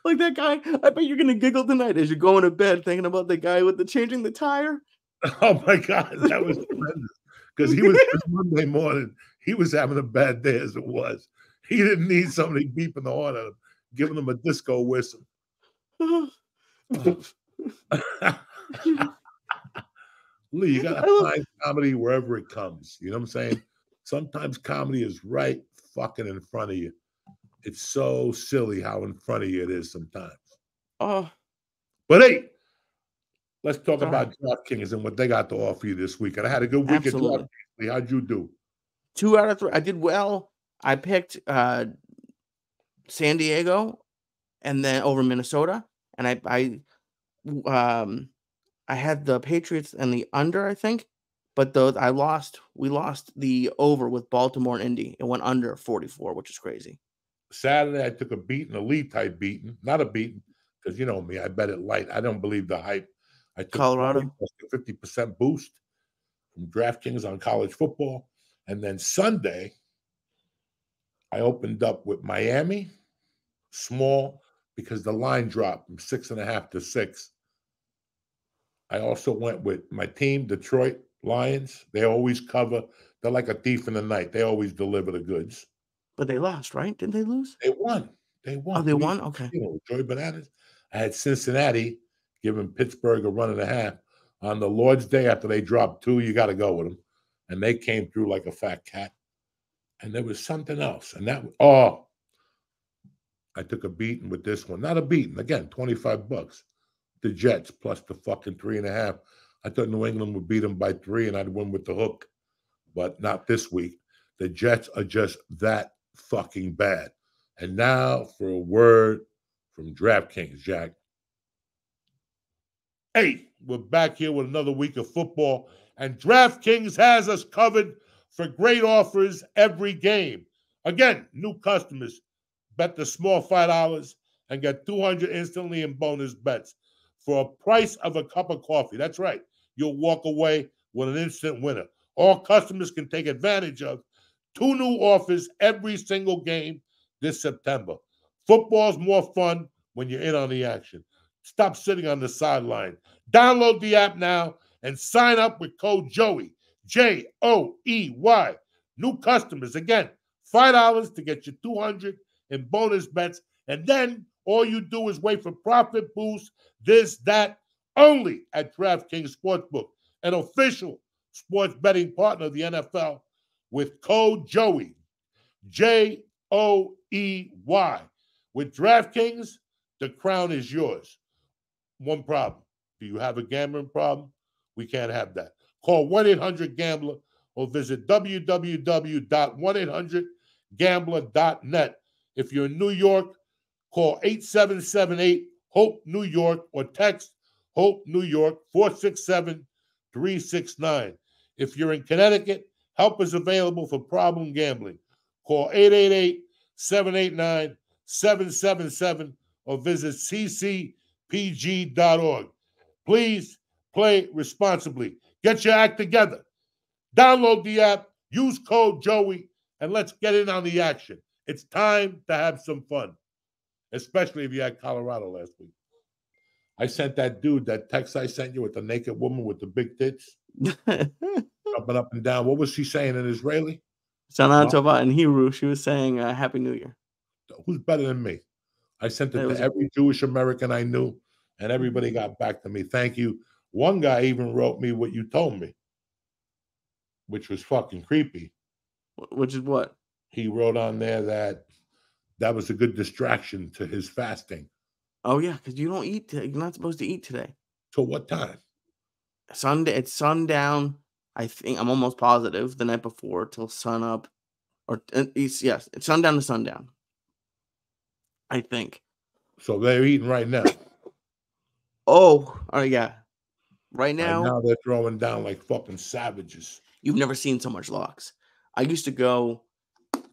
Like that guy. I bet you're gonna giggle tonight as you're going to bed thinking about the guy with the changing the tire. Oh my God, that was tremendous. Because he was Monday morning, he was having a bad day as it was. He didn't need somebody beeping the horn at him, giving him a disco whistle. Lee, you gotta love- find comedy wherever it comes. You know what I'm saying? Sometimes comedy is right fucking in front of you. It's so silly how in front of you it is sometimes. Oh, But hey, let's talk All about DraftKings and what they got to offer you this week. And I had a good week Absolutely. at DraftKings. How'd you do? two out of three. I did well. I picked uh San Diego and then over Minnesota. And I, I um I had the Patriots and the under, I think. But those I lost. We lost the over with Baltimore and Indy. It went under 44, which is crazy. Saturday, I took a beating, a lead type beating, not a beating, because you know me, I bet it light. I don't believe the hype. I took Colorado? fifty percent boost from DraftKings on college football, and then Sunday, I opened up with Miami, small because the line dropped from six and a half to six. I also went with my team, Detroit Lions. They always cover. They're like a thief in the night. They always deliver the goods. But they lost, right? Didn't they lose? They won. They won. Oh, they We- won? Okay. You know, Joy Bananas. I had Cincinnati giving Pittsburgh a run and a half on the Lord's Day after they dropped two. You got to go with them, and they came through like a fat cat. And there was something else, and that oh, I took a beating with this one. Not a beating again, twenty five bucks. The Jets plus the fucking three and a half. I thought New England would beat them by three and I'd win with the hook, but not this week. The Jets are just that fucking bad. And now for a word from DraftKings, Jack. Hey, we're back here with another week of football, and DraftKings has us covered for great offers every game. Again, new customers bet the small $5 and get 200 instantly in bonus bets for a price of a cup of coffee. That's right. You'll walk away with an instant winner. All customers can take advantage of two new offers every single game this September. Football's more fun when you're in on the action. Stop sitting on the sideline. Download the app now and sign up with code Joey, J O E Y. New customers, again, $5 to get you 200 in bonus bets. And then all you do is wait for profit boost, this, that, only at DraftKings Sportsbook, an official sports betting partner of the NFL with code Joey, J O E Y. With DraftKings, the crown is yours. One problem. Do you have a gambling problem? We can't have that. Call 1 800 Gambler or visit www.1800Gambler.net. If you're in New York, call 8778 Hope New York or text Hope New York 467 369. If you're in Connecticut, help is available for problem gambling. Call 888 789 777 or visit ccpg.org. Please play responsibly. Get your act together. Download the app, use code Joey, and let's get in on the action. It's time to have some fun, especially if you had Colorado last week. I sent that dude that text I sent you with the naked woman with the big tits jumping up and down. What was she saying in Israeli? Shana Tova in Hebrew, she was saying uh, Happy New Year. Who's better than me? I sent it, It to every Jewish American I knew, and everybody got back to me. Thank you. One guy even wrote me what you told me, which was fucking creepy. Which is what? He wrote on there that that was a good distraction to his fasting. Oh yeah, because you don't eat. t- You're not supposed to eat today. So what time? Sunday. It's sundown. I think I'm almost positive the night before till sun up, or uh, it's, yes, it's sundown to sundown. I think. So they're eating right now. Oh, oh yeah. Right Right now, now they're throwing down like fucking savages. you've never seen so much lox. I used to go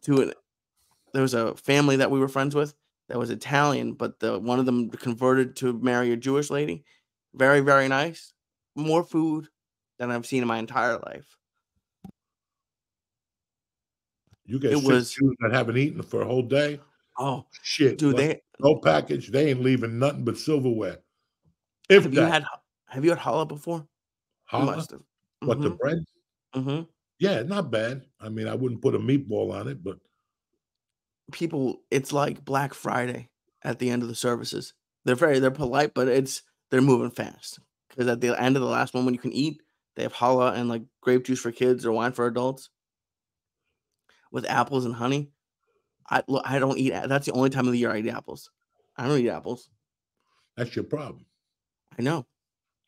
to an. There was a family that we were friends with that was Italian, but the one of them converted to marry a Jewish lady. Very, very nice. More food than I've seen in my entire life. You get It was- Jews that haven't eaten for a whole day. Oh, Shit, dude, what- they no package. They ain't leaving nothing but silverware. If have that, you had have you had challah before? Must have. what the bread? hmm Yeah, not bad. I mean, I wouldn't put a meatball on it, but People, it's like Black Friday at the end of the services. They're very they're polite, but it's they're moving fast because at the end of the last one, when you can eat, they have challah and like grape juice for kids or wine for adults with apples and honey. I look, I don't eat. That's the only time of the year I eat apples. I don't eat apples. that's your problem. I know.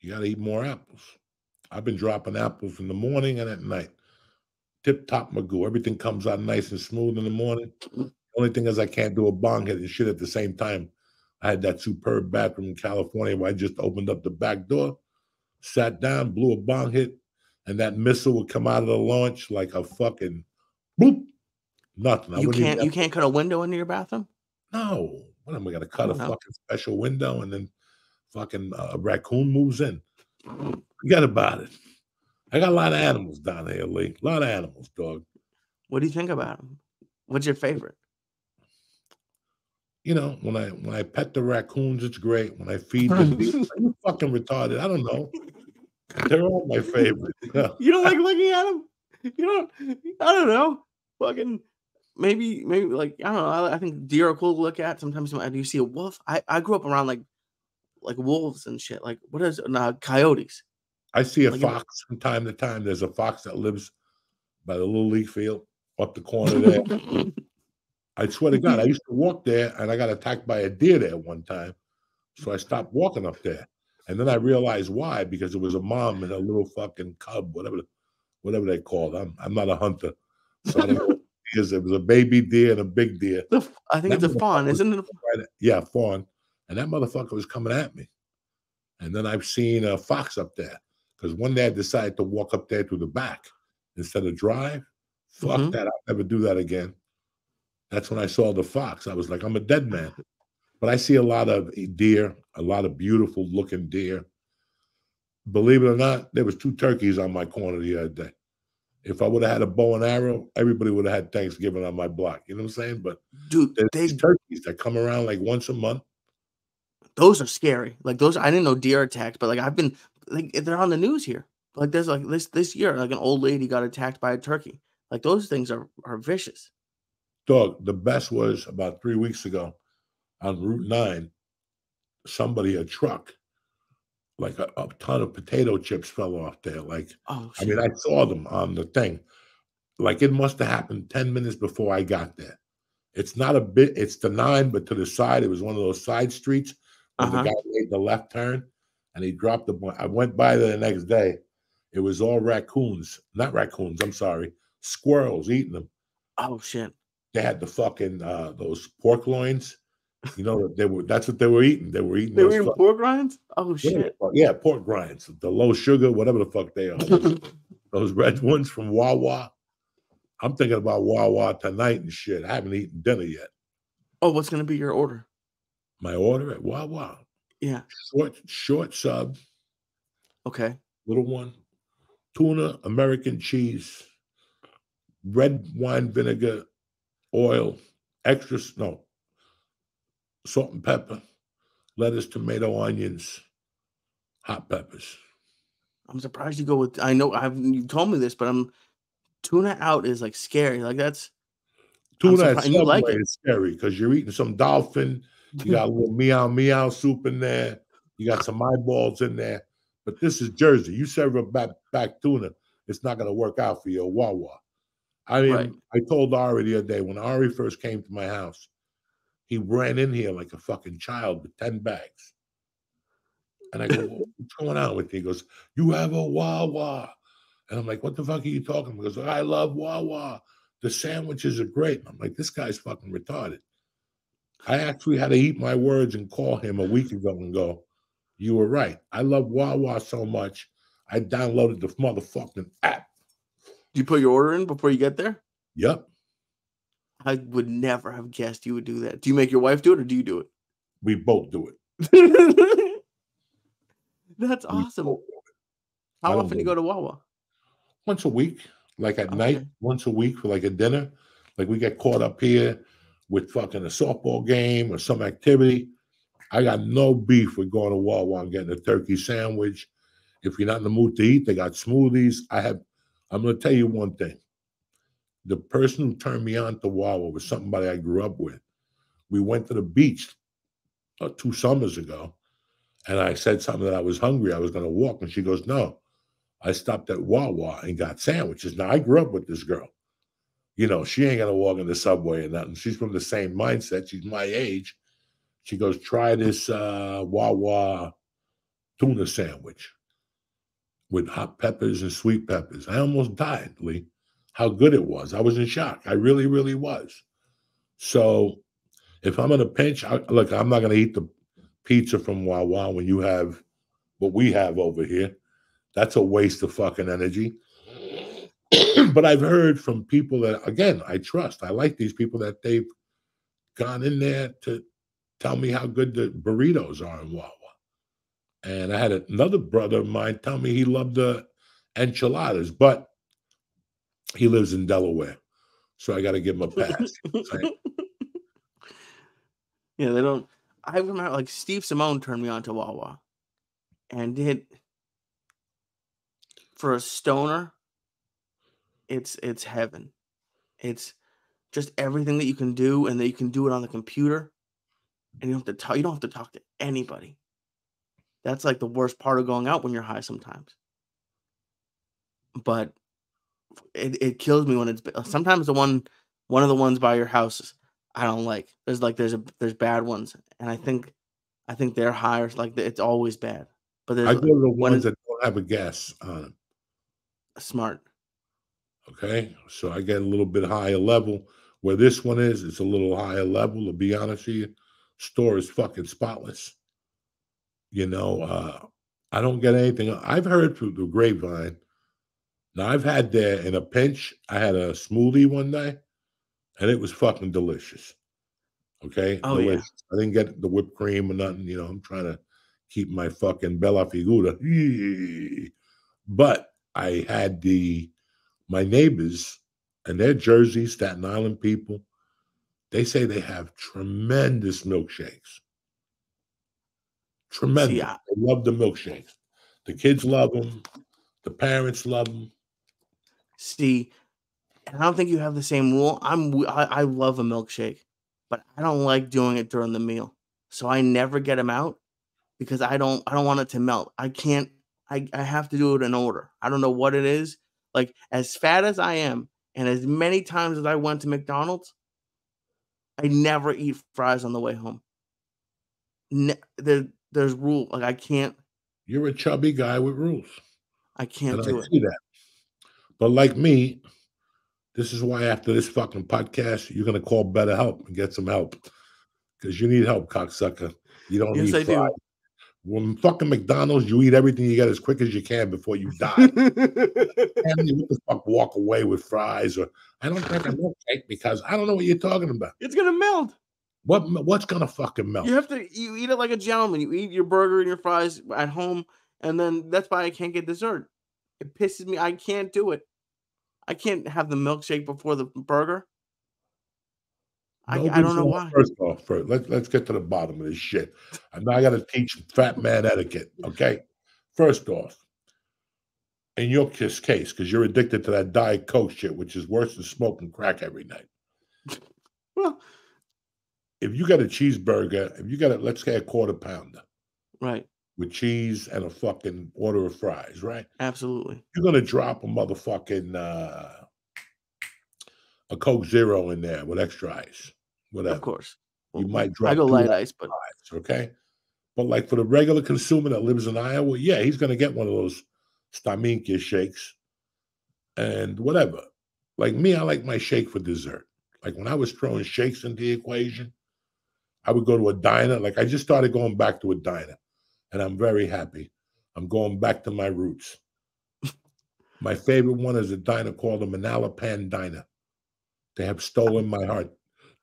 You got to eat more apples. I've been dropping apples in the morning and at night. Tip top magoo. Everything comes out nice and smooth in the morning. Mm. Only thing is, I can't do a bong hit and shit at the same time. I had that superb bathroom in California where I just opened up the back door, sat down, blew a bong hit, and that missile would come out of the launch like a fucking boop. Nothing. I You can't you can't cut a window into your bathroom. No. What am I going to cut a No. fucking special window and then fucking uh, a raccoon moves in? Forget about it. I got a lot of animals down here, Lee. A lot of animals, dog. What do you think about them? What's your favorite? You know, when I when I pet the raccoons, it's great. When I feed them, are you fucking retarded? I don't know. They're all my favorite. You don't like looking at them? You don't? I don't know. Fucking maybe, maybe like I don't know. I, I think deer are cool to look at. Sometimes when you see a wolf. I, I grew up around like like wolves and shit. Like what is nah, coyotes? I see a Like fox from time to time. There's a fox that lives by the little league field up the corner there. I swear to God, I used to walk there and I got attacked by a deer there one time. So I stopped walking up there. And then I realized why, because it was a mom and a little fucking cub, whatever, whatever they call them. I'm, I'm not a hunter, so. Because it was a baby deer and a big deer. The I think it's a fawn, isn't it? Right, yeah, fawn, and that motherfucker was coming at me. And then I've seen a fox up there because one day I decided to walk up there through the back instead of drive. Fuck Mhm. that! I'll never do that again. That's when I saw the fox. I was like, I'm a dead man. But I see a lot of eh, deer, a lot of beautiful looking deer. Believe it or not, there was two turkeys on my corner the other day. If I would have had a bow and arrow, everybody would have had Thanksgiving on my block. You know what I'm saying? But Dude, there's they turkeys that come around like once a month. those are scary. Like those, I didn't know deer attacked, but like I've been like they're on the news here. Like there's like this this year, like an old lady got attacked by a turkey. Like those things are are vicious. Dog, the best was about three weeks ago on Route 9. Somebody, a truck, like a, a ton of potato chips fell off there. Like, Oh, I mean. I saw them on the thing. Like, it must have happened 10 minutes before I got there. It's not a bit, it's the nine, but to the side, it was one of those side streets Uh-huh. the guy made the left turn and he dropped the. I went by there the next day. It was all raccoons, not raccoons, I'm sorry, squirrels eating them oh shit. They had the fucking uh those pork loins. You know, they were that's what they were eating. They were eating They were eating fuck- pork rinds? Oh shit. fuck- yeah, pork grinds, the low sugar, whatever the fuck they are. those red ones from Wawa. I'm thinking about Wawa tonight and shit. I haven't eaten dinner yet. oh, what's gonna be your order? My order at Wawa. Yeah. Short, short sub, Okay. little one, tuna, American cheese, red wine vinegar, oil, extra no, salt and pepper, lettuce, tomato, onions, hot peppers. I'm surprised you go with. I know I've you told me this, but I'm tuna out is like scary. Like that's Tuna at you like Subway it. is scary because you're eating some dolphin. You got a little meow meow soup in there. You got some eyeballs in there. But this is Jersey. You serve a back, back tuna, it's not going to work out for you. Wawa. I mean, Right. I told Ari the other day when Ari first came to my house, he ran in here like a fucking child with 10 bags. And I go, What's going on with you? He goes, You have a Wawa. And I'm like, What the fuck are you talking about? He goes, I love Wawa. The sandwiches are great. I'm like, This guy's fucking retarded. I actually had to eat my words and call him a week ago and go, You were right. I love Wawa so much. I downloaded the motherfucking app. Do you put your order in before you get there? Yep. I would never have guessed you would do that. Do you make your wife do it or do you do it? We both do it. That's We awesome. it. How often do you go to Wawa? Once a week, like at night, once a week for like a dinner. Like we get caught up here with fucking a softball game or some activity. I got no beef with going to Wawa and getting a turkey sandwich. If you're not in the mood to eat, they got smoothies. I have, I'm going to tell you one thing. The person who turned me on to Wawa was somebody I grew up with. We went to the beach uh, two summers ago, and I said something that I was hungry. I was going to walk, and she goes, "No." I stopped at Wawa and got sandwiches. Now I grew up with this girl. You know, she ain't gonna walk in the subway or nothing. She's from the same mindset. She's my age. She goes, try this uh, Wawa tuna sandwich with hot peppers and sweet peppers. I almost died, Lee. How good it was. I was in shock. I really, really was. So if I'm in a pinch, I, look, I'm not gonna eat the pizza from Wawa when you have what we have over here. That's a waste of fucking energy. but I've heard from people that, again, I trust. I like these people that they've gone in there to tell me how good the burritos are in Wawa. And I had another brother of mine tell me he loved the enchiladas, but he lives in Delaware. So I got to give him a pass. Yeah, they don't. I remember like Steve Simeone turned me on to Wawa, and it for a stoner, it's it's heaven. It's just everything that you can do, and that you can do it on the computer, and you don't have to talk. You don't have to talk to anybody. That's like the worst part of going out when you're high sometimes. But it, it kills me when it's sometimes the one one of the ones by your house I don't like. There's like there's a there's bad ones, and I think I think they're higher. Like it's always bad. But I there's go to the ones that don't have a gas on them. smart. Okay, so I get a little bit higher level. Where this one is, it's a little higher level. To be honest with you, store is fucking spotless. You know, uh, I don't get anything. I've heard through the grapevine. Now I've had there in a pinch. I had a smoothie one day, and it was fucking delicious. Okay, Oh, yeah. I didn't get the whipped cream or nothing. You know, I'm trying to keep my fucking bella figura. But I had the my neighbors and their Jersey, Staten Island people. They say they have tremendous milkshakes. Tremendous. I- they love the milkshakes. The kids love them. The parents love them. See, and I don't think you have the same rule. I'm I, I love a milkshake, but I don't like doing it during the meal. So I never get them out because I don't I don't want it to melt. I can't I, I have to do it in order. I don't know what it is. Like as fat as I am, and as many times as I went to McDonald's, I never eat fries on the way home. Ne- there, there's rule like I can't You're a chubby guy with rules. I can't do I it. see that. But like me, this is why after this fucking podcast, you're gonna call better help and get some help. Because you need help, cocksucker. You don't Yes, need I do. fries. When fucking McDonald's, you eat everything you get as quick as you can before you die. and you the fuck walk away with fries or I don't drink a milkshake because I don't know what you're talking about. it's gonna melt. What what's gonna fucking melt? You have to you eat it like a gentleman. You eat your burger and your fries at home, and then that's why I can't get dessert. It pisses me. I can't do it. I can't have the milkshake before the burger. I, I don't know why. First off, first, let's let's get to the bottom of this shit. And now I got to teach fat man etiquette. Okay, first off, in your kiss case, because you're addicted to that diet coke shit, which is worse than smoking crack every night. Well, If you got a cheeseburger, if you got a let's say a quarter pounder right. with cheese and a fucking order of fries, right? Absolutely. You're gonna drop a motherfucking uh, a Coke Zero in there with extra ice, whatever. Of course. You Well, might drop I go light ice, but lives, okay? But like for the regular consumer that lives in Iowa, yeah, he's gonna get one of those Staminka shakes and whatever. Like me, I like my shake for dessert. Like when I was throwing shakes into the equation, I would go to a diner. Like I just started going back to a diner, and I'm very happy. I'm going back to my roots. my favorite one is a diner called the Manalapan Diner. They have stolen my heart.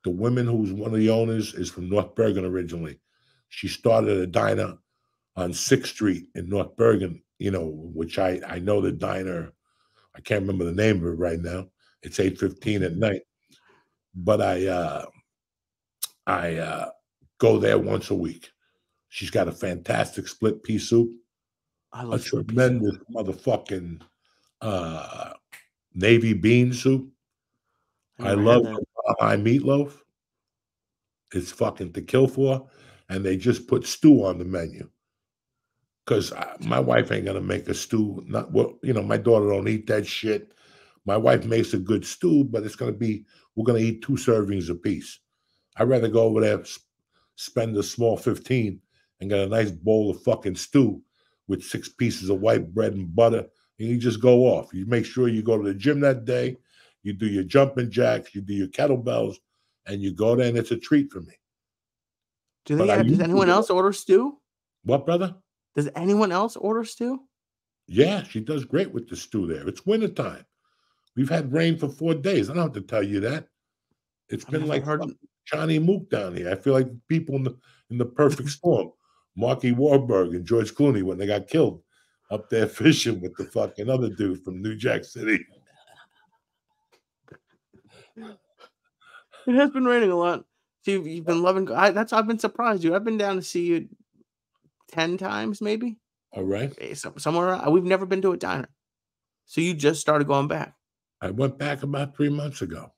The woman who's one of the owners is from North Bergen originally. She started a diner on Sixth Street in North Bergen, you know, which I I know the diner. I can't remember the name of it right now. It's eight fifteen at night, but I uh, I uh, go there once a week. She's got a fantastic split pea soup, I a love soup. tremendous motherfucking uh, navy bean soup. I've I love high meatloaf. It's fucking to kill for, and they just put stew on the menu. Cause my wife ain't gonna make a stew. Not well, you know, my daughter don't eat that shit. My wife makes a good stew, but it's gonna be we're gonna eat two servings apiece. I'd rather go over there, spend a small fifteen, and get a nice bowl of fucking stew with six pieces of white bread and butter, and you just go off. You make sure you go to the gym that day you do your jumping jacks, you do your kettlebells, and you go there, and it's a treat for me. Do they have, does anyone else order stew? What, brother? Does anyone else order stew? Yeah, she does great with the stew there. It's wintertime. We've had rain for four days. I don't have to tell you that. It's I've been like heard- Johnny Mook down here. I feel like people in the in the perfect storm. Marky Wahlberg and George Clooney when they got killed up there fishing with the fucking other dude from New Jack City. It has been raining a lot. So you've, you've been loving. I, that's I've been surprised you. I've been down to see you ten times, maybe All right. eh, somewhere. around- We've never been to a diner. So you just started going back. I went back about three months ago.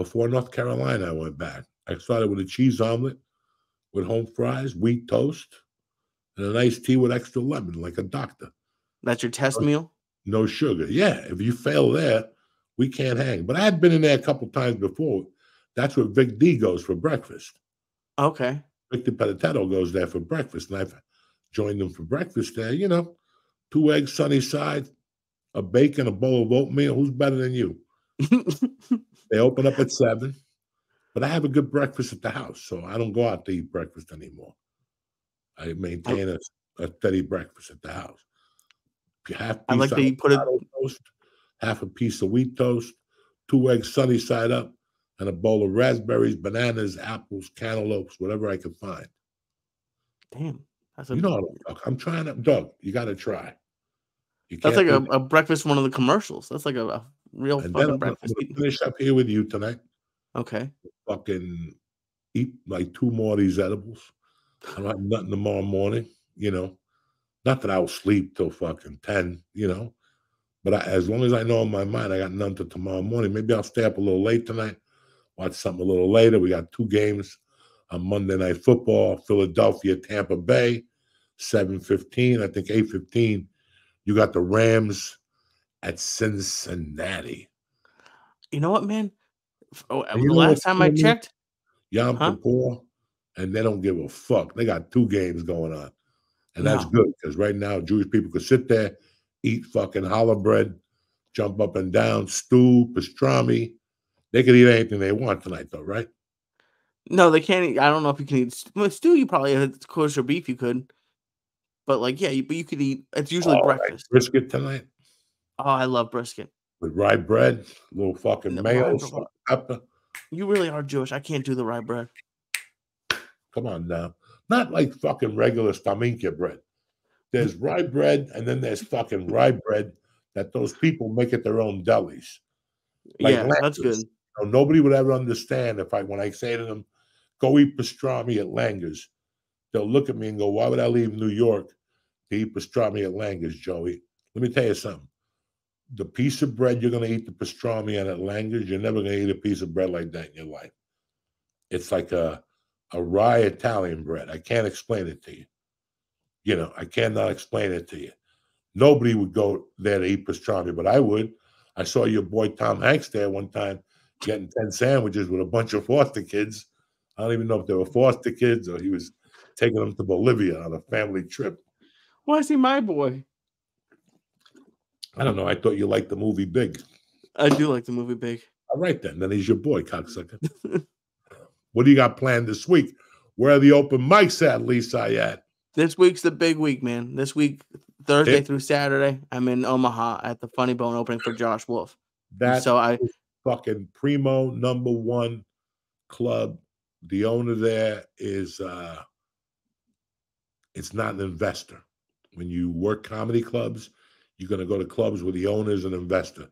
Before North Carolina, I went back. I started with a cheese omelet with home fries, wheat toast, and a nice tea with extra lemon, like a doctor. That's your test Oh. meal. No sugar. Yeah, if you fail there, we can't hang. But I had been in there a couple times before. That's where Vic D goes for breakfast. Okay. Victor Dibitetto goes there for breakfast. And I've joined them for breakfast there. You know, two eggs sunny side, a bacon, a bowl of oatmeal. Who's better than you? they open up at seven, but I have a good breakfast at the house, so I don't go out to eat breakfast anymore. I maintain a, a steady breakfast at the house. Half I like piece that you put it. toast, half a piece of wheat toast, two eggs sunny side up, and a bowl of raspberries, bananas, apples, cantaloupes, whatever I can find. Damn, that's a You know, how to cook. I'm trying to, Doug. You got to try. You that's like a, a breakfast one of the commercials. That's like a, a real and fucking I'm breakfast. I'm gonna finish up here with you tonight. Okay. Fucking eat like two more of these edibles. I don't have nothing tomorrow morning. You know, not that I'll sleep till fucking ten. You know, but I, as long as I know in my mind I got nothing till tomorrow morning. Maybe I'll stay up a little late tonight. Watch something a little later. We got two games on Monday Night Football. Philadelphia, Tampa Bay, seven fifteen. I think eight fifteen. You got the Rams at Cincinnati. You know what, man? Oh, the last time I checked, Yom Huh? Kippur, and they don't give a fuck. They got two games going on, and that's No. good because right now Jewish people could sit there, eat fucking challah bread, jump up and down, stew, pastrami. They could eat anything they want tonight, though, right? no, they can't. Eat, I don't know if you can eat well, stew. You probably had kosher beef. You could, but like, yeah, you, but you could eat. It's usually All right, breakfast. brisket tonight Oh, I love brisket. with rye bread, a little fucking mayo, salt, pepper. You really are Jewish. I can't do the rye bread. Come on now, not like fucking regular staminka bread. There's rye bread, and then there's fucking rye bread that those people make at their own delis. Like yeah, that's good. Langer's. know, nobody would ever understand if I when I say to them, "Go eat pastrami at Langer's," they'll look at me and go, "Why would I leave New York to eat pastrami at Langer's, Joey?" Let me tell you something. The piece of bread you're going to eat the pastrami on at Langer's, you're never going to eat a piece of bread like that in your life. It's like a a rye Italian bread. I can't explain it to you. You know, I cannot explain it to you. Nobody would go there to eat pastrami, but I would. I saw your boy Tom Hanks there one time getting 10 sandwiches with a bunch of foster kids. I don't even know if they were foster kids or he was taking them to Bolivia on a family trip. Why is he my boy? I don't know. I thought you liked the movie Big. I do like the movie Big. All right, then. Then he's your boy, cocksucker. what do you got planned this week? Where are the open mics at, Lisa? At? This week's the big week, man. This week, Thursday Yeah. through Saturday, I'm in Omaha at the Funny Bone opening for Josh Wolf. That so I fucking primo number one club. The owner there is uh it's not an investor. When you work comedy clubs, you're gonna go to clubs where the owner is an investor.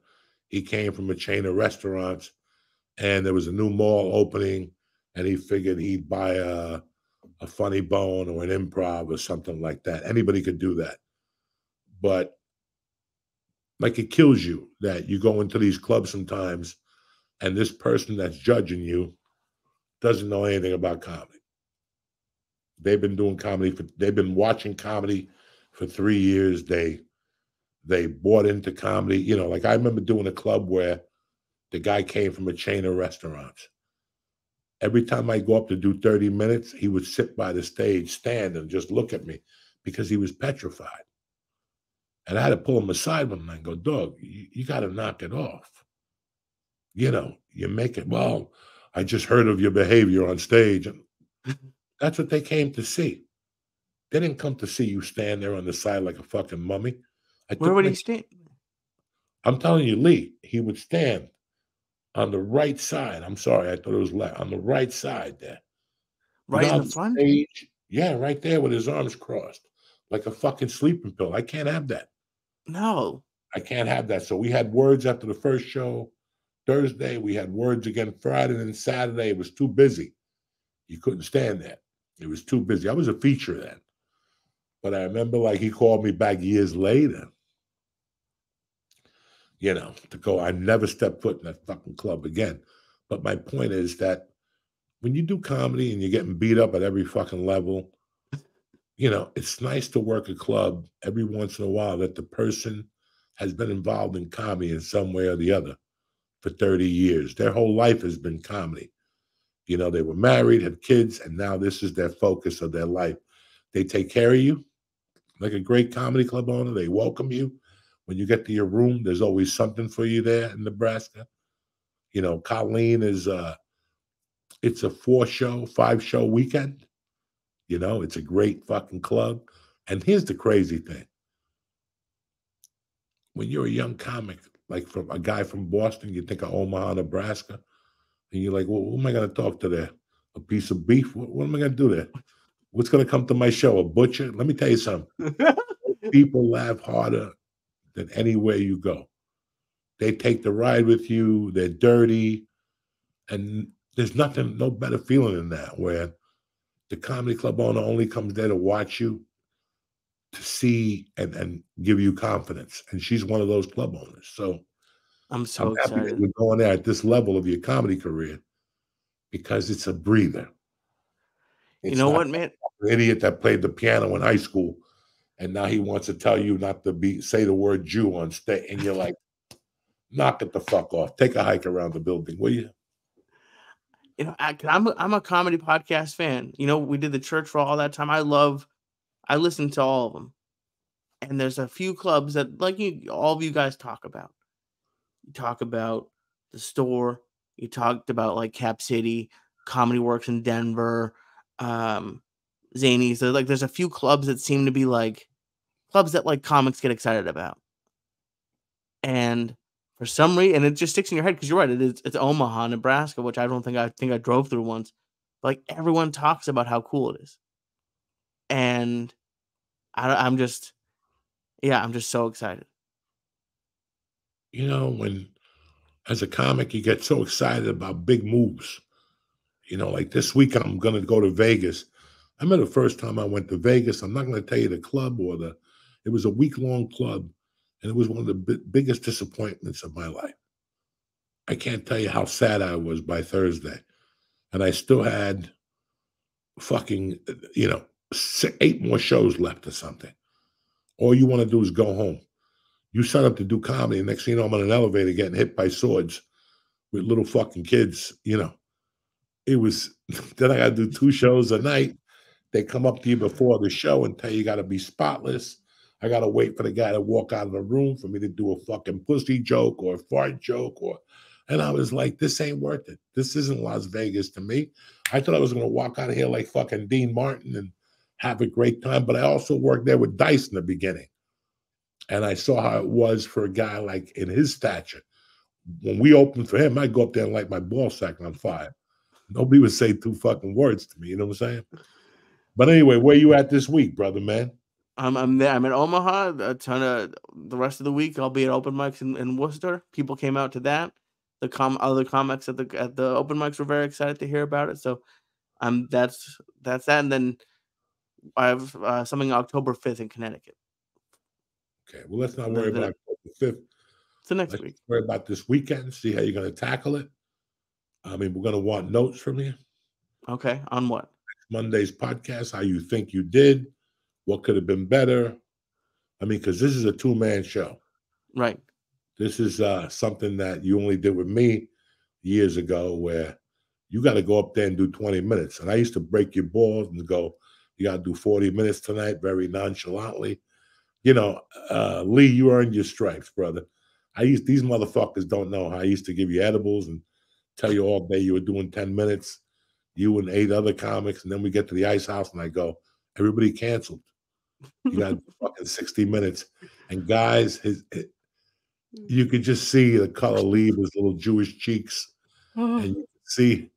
He came from a chain of restaurants and there was a new mall opening and he figured he'd buy a a funny bone or an improv or something like that. Anybody could do that. But like it kills you that you go into these clubs sometimes and this person that's judging you doesn't know anything about comedy. They've been doing comedy for they've been watching comedy for three years. They they bought into comedy. You know, like I remember doing a club where the guy came from a chain of restaurants. Every time I go up to do 30 minutes, he would sit by the stage, stand and just look at me because he was petrified. And I had to pull him aside one night and go, Doug, you, you got to knock it off. You know, you make it, well, I just heard of your behavior on stage. And that's what they came to see. They didn't come to see you stand there on the side like a fucking mummy. I where would he stand? I'm telling you, Lee, he would stand on the right side. I'm sorry, I thought it was left. On the right side there. Right in the front? Stage. Yeah, right there with his arms crossed, like a fucking sleeping pill. I can't have that. No. I can't have that. So we had words after the first show Thursday. We had words again Friday and Saturday. It was too busy. You couldn't stand that. It was too busy. I was a feature then. But I remember like he called me back years later. You know, to go, I never step foot in that fucking club again. But my point is that when you do comedy and you're getting beat up at every fucking level, you know, it's nice to work a club every once in a while that the person has been involved in comedy in some way or the other for 30 years. Their whole life has been comedy. You know, they were married, had kids, and now this is their focus of their life. They take care of you, like a great comedy club owner. They welcome you. When you get to your room, there's always something for you there in Nebraska. You know, Colleen is uh it's a four show, five show weekend. You know, it's a great fucking club. And here's the crazy thing. When you're a young comic, like from a guy from Boston, you think of Omaha, Nebraska, and you're like, well, who am I going to talk to there? A piece of beef? What, what am I going to do there? What's going to come to my show? A butcher? Let me tell you something. People laugh harder than anywhere you go. They take the ride with you. They're dirty, and there's nothing, no better feeling than that. Where the comedy club owner only comes there to watch you, to see and and give you confidence. And she's one of those club owners. So I'm so I'm happy that you're going there at this level of your comedy career because it's a breather. You know what, man? an idiot that played the piano in high school and now he wants to tell you not to be say the word Jew on stage, and you're like, knock it the fuck off. Take a hike around the building, will you? you know, I, I'm a, I'm a comedy podcast fan. You know, we did the church for all that time. I love, I listen to all of them, and there's a few clubs that like you, all of you guys talk about. You talk about the store. You talked about like Cap City, Comedy Works in Denver, um, Zanies. There's like there's a few clubs that seem to be like clubs that like comics get excited about, and for some reason, and it just sticks in your head because you're right. It is it's Omaha, Nebraska, which I don't think I think I drove through once. But like everyone talks about how cool it is, and I, I'm just, yeah, I'm just so excited. You know, when as a comic, you get so excited about big moves. You know, like this week, I'm going to go to Vegas. I remember the first time I went to Vegas. I'm not going to tell you the club or the. It was a week long club, and it was one of the bi- biggest disappointments of my life. I can't tell you how sad I was by Thursday, and I still had fucking, you know, eight more shows left or something. All you want to do is go home. You sign up to do comedy, and next thing you know, I'm on an elevator getting hit by swords with little fucking kids. You know, it was. Then I got to do two shows a night. They come up to you before the show and tell you you got to be spotless. I got to wait for the guy to walk out of the room for me to do a fucking pussy joke or a fart joke or. And I was like, this ain't worth it. This isn't Las Vegas to me. I thought I was going to walk out of here like fucking Dean Martin and have a great time. But I also worked there with Dice in the beginning. And I saw how it was for a guy like in his stature. When we opened for him, I'd go up there and light my ball sack on fire. Nobody would say two fucking words to me. You know what I'm saying? But anyway, where you at this week, brother, man? I'm I'm there. I'm in Omaha. A ton of the rest of the week. I'll be at open mics in, in Worcester. People came out to that. The com other comics at the at the open mics were very excited to hear about it. So, um, that's that's that. And then I have uh, something October fifth in Connecticut. Okay, well, let's not worry the- about the fifth. So next Let's week. worry about this weekend, see how you're going to tackle it. I mean, we're going to want notes from you. Okay. On what? Monday's podcast, how you think you did, what could have been better. I mean, because this is a two man show. Right. This is uh, something that you only did with me years ago, where you got to go up there and do 20 minutes. And I used to break your balls and go, you got to do 40 minutes tonight, very nonchalantly. You know, uh, Lee, you earned your stripes, brother. I used these motherfuckers don't know how I used to give you edibles and tell you all day you were doing 10 minutes, you and eight other comics, and then we get to the ice house and I go, everybody canceled. You got fucking 60 minutes. And guys, his it, you could just see the color leave his little Jewish cheeks, oh. and you could see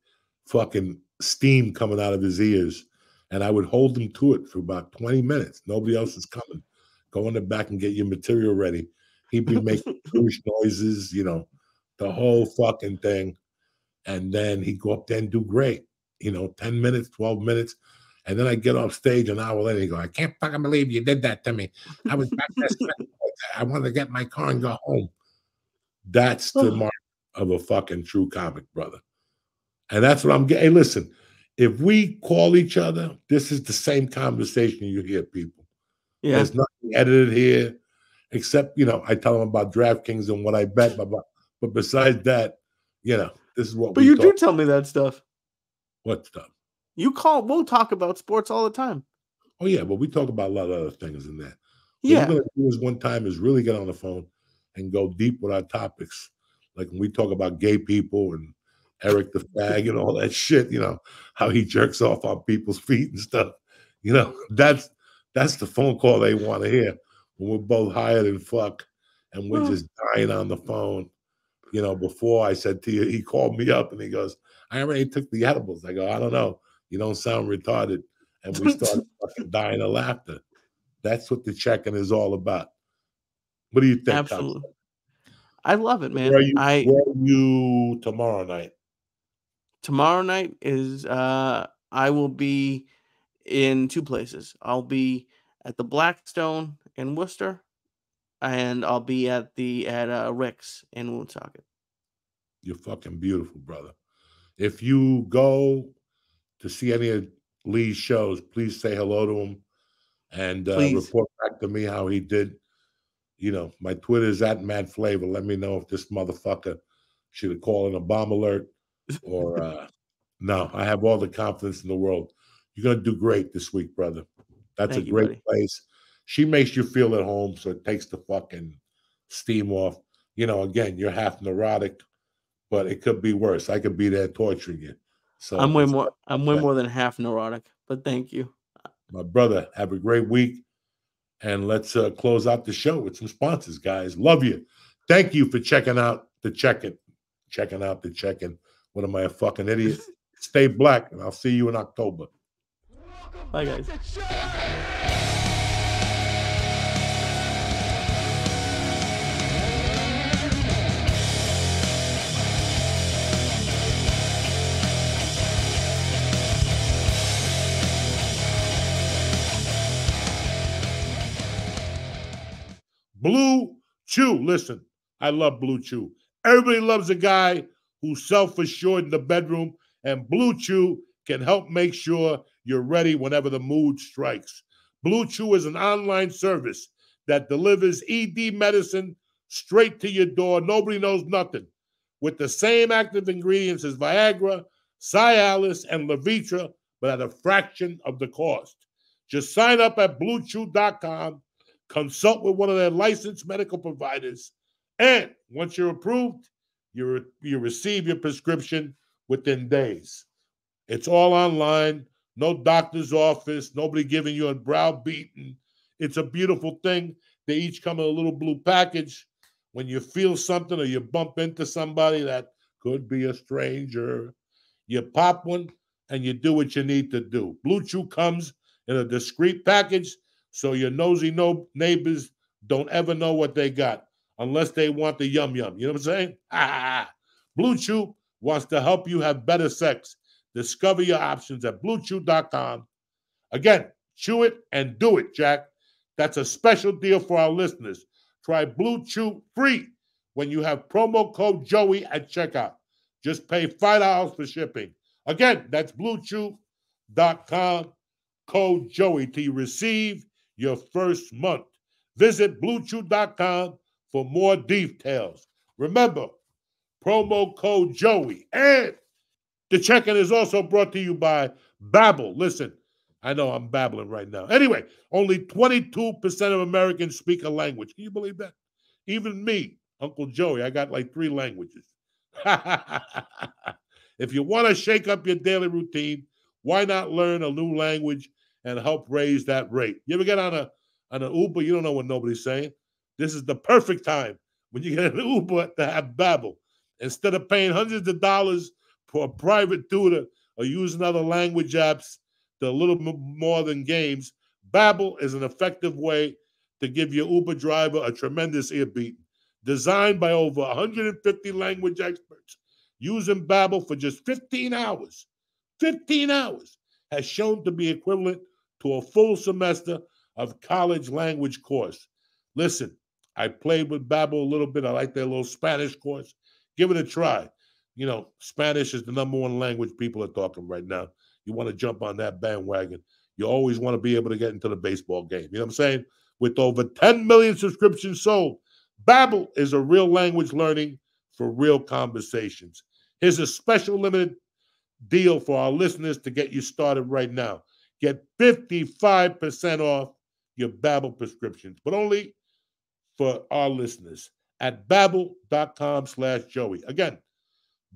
fucking steam coming out of his ears. And I would hold him to it for about 20 minutes. Nobody else is coming. Go in the back and get your material ready. He'd be making Jewish noises, you know, the whole fucking thing. And then he'd go up there and do great, you know, 10 minutes, 12 minutes. And then I get off stage an hour later and go, I can't fucking believe you did that to me. I was back. I wanted to get my car and go home. That's the mark of a fucking true comic, brother. And that's what I'm getting. Hey, listen, if we call each other, this is the same conversation you hear, people. Yeah. There's nothing edited here, except you know, I tell them about DraftKings and what I bet, blah, blah. but besides that, you know, this is what But you talk. do tell me that stuff. What stuff? You call. We'll talk about sports all the time. Oh yeah, but we talk about a lot of other things in that. Yeah. What we're gonna do is one time is really get on the phone and go deep with our topics. Like when we talk about gay people and Eric the fag and all that shit, you know, how he jerks off on people's feet and stuff. You know, that's that's the phone call they want to hear when we're both higher than fuck and we're just dying on the phone. You know, before I said to you, he called me up and he goes, I already took the edibles. I go, I don't know. You don't sound retarded. And we started fucking dying of laughter. That's what the checking is all about. What do you think? Absolutely. I love it, man. Where are you, I where are you tomorrow night? tomorrow night is uh I will be in two places. I'll be at the Blackstone in Worcester and I'll be at the at uh Rick's in Woonsocket. You're fucking beautiful, brother. If you go to see any of Lee's shows, please say hello to him and uh, report back to me how he did. You know, my Twitter is at Mad Flavor. Let me know if this motherfucker should have called an bomb alert or uh, no. I have all the confidence in the world. You're gonna do great this week, brother. That's Thank a great place. She makes you feel at home, so it takes the fucking steam off. You know, again, you're half neurotic, but it could be worse. I could be there torturing you. So I'm way more I'm way more than half neurotic, but thank you. my brother. Have a great week. And let's uh, close out the show with some sponsors, guys. Love you. Thank you for checking out the check it, checking out the check in. What am I, a fucking idiot? Stay black, and I'll see you in October. Bye guys. Blue Chew. Listen, I love Blue Chew. Everybody loves a guy who's self assured in the bedroom, and Blue Chew can help make sure you're ready whenever the mood strikes. Blue Chew is an online service that delivers ED medicine straight to your door. Nobody knows nothing. With the same active ingredients as Viagra, Cialis, and Levitra, but at a fraction of the cost. Just sign up at bluechew.com consult with one of their licensed medical providers, and once you're approved, you, re- you receive your prescription within days. It's all online, no doctor's office, nobody giving you a browbeaten. It's a beautiful thing. They each come in a little blue package. When you feel something or you bump into somebody that could be a stranger, you pop one and you do what you need to do. Blue Chew comes in a discreet package so your nosy no neighbors don't ever know what they got unless they want the yum yum. You know what I'm saying? Ah, Blue Chew wants to help you have better sex. Discover your options at bluechew.com. Again, chew it and do it, Jack. That's a special deal for our listeners. Try Blue Chew free when you have promo code Joey at checkout. Just pay $5 for shipping. Again, that's bluechew.com code Joey to receive your first month. Visit bluechew.com for more details. Remember, promo code Joey. And the check-in is also brought to you by Babbel. Listen, I know I'm babbling right now. Anyway, only 22% of Americans speak a language. Can you believe that? Even me, Uncle Joey, I got like three languages. if you want to shake up your daily routine, why not learn a new language and help raise that rate? You ever get on a on an Uber, you don't know what nobody's saying. This is the perfect time when you get an Uber to have Babbel. Instead of paying hundreds of dollars for a private tutor or using other language apps, they're a little more than games. Babbel is an effective way to give your Uber driver a tremendous ear beat. Designed by over 150 language experts, using Babbel for just 15 hours, 15 hours has shown to be equivalent to a full semester of college language course. Listen, I played with Babbel a little bit. I like their little Spanish course. Give it a try. You know, Spanish is the number one language people are talking right now. You want to jump on that bandwagon. You always want to be able to get into the baseball game. You know what I'm saying? With over 10 million subscriptions sold, Babbel is a real language learning for real conversations. Here's a special limited deal for our listeners to get you started right now. Get 55% off your Babbel prescriptions, but only for our listeners at babbel.com slash Joey. Again,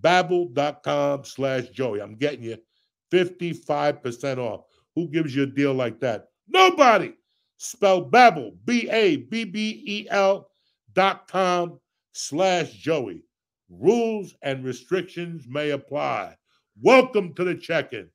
babbel.com slash Joey. I'm getting you 55% off. Who gives you a deal like that? Nobody. Spell Babbel, B-A-B-B-E-L dot com slash Joey. Rules and restrictions may apply. Welcome to the check-in.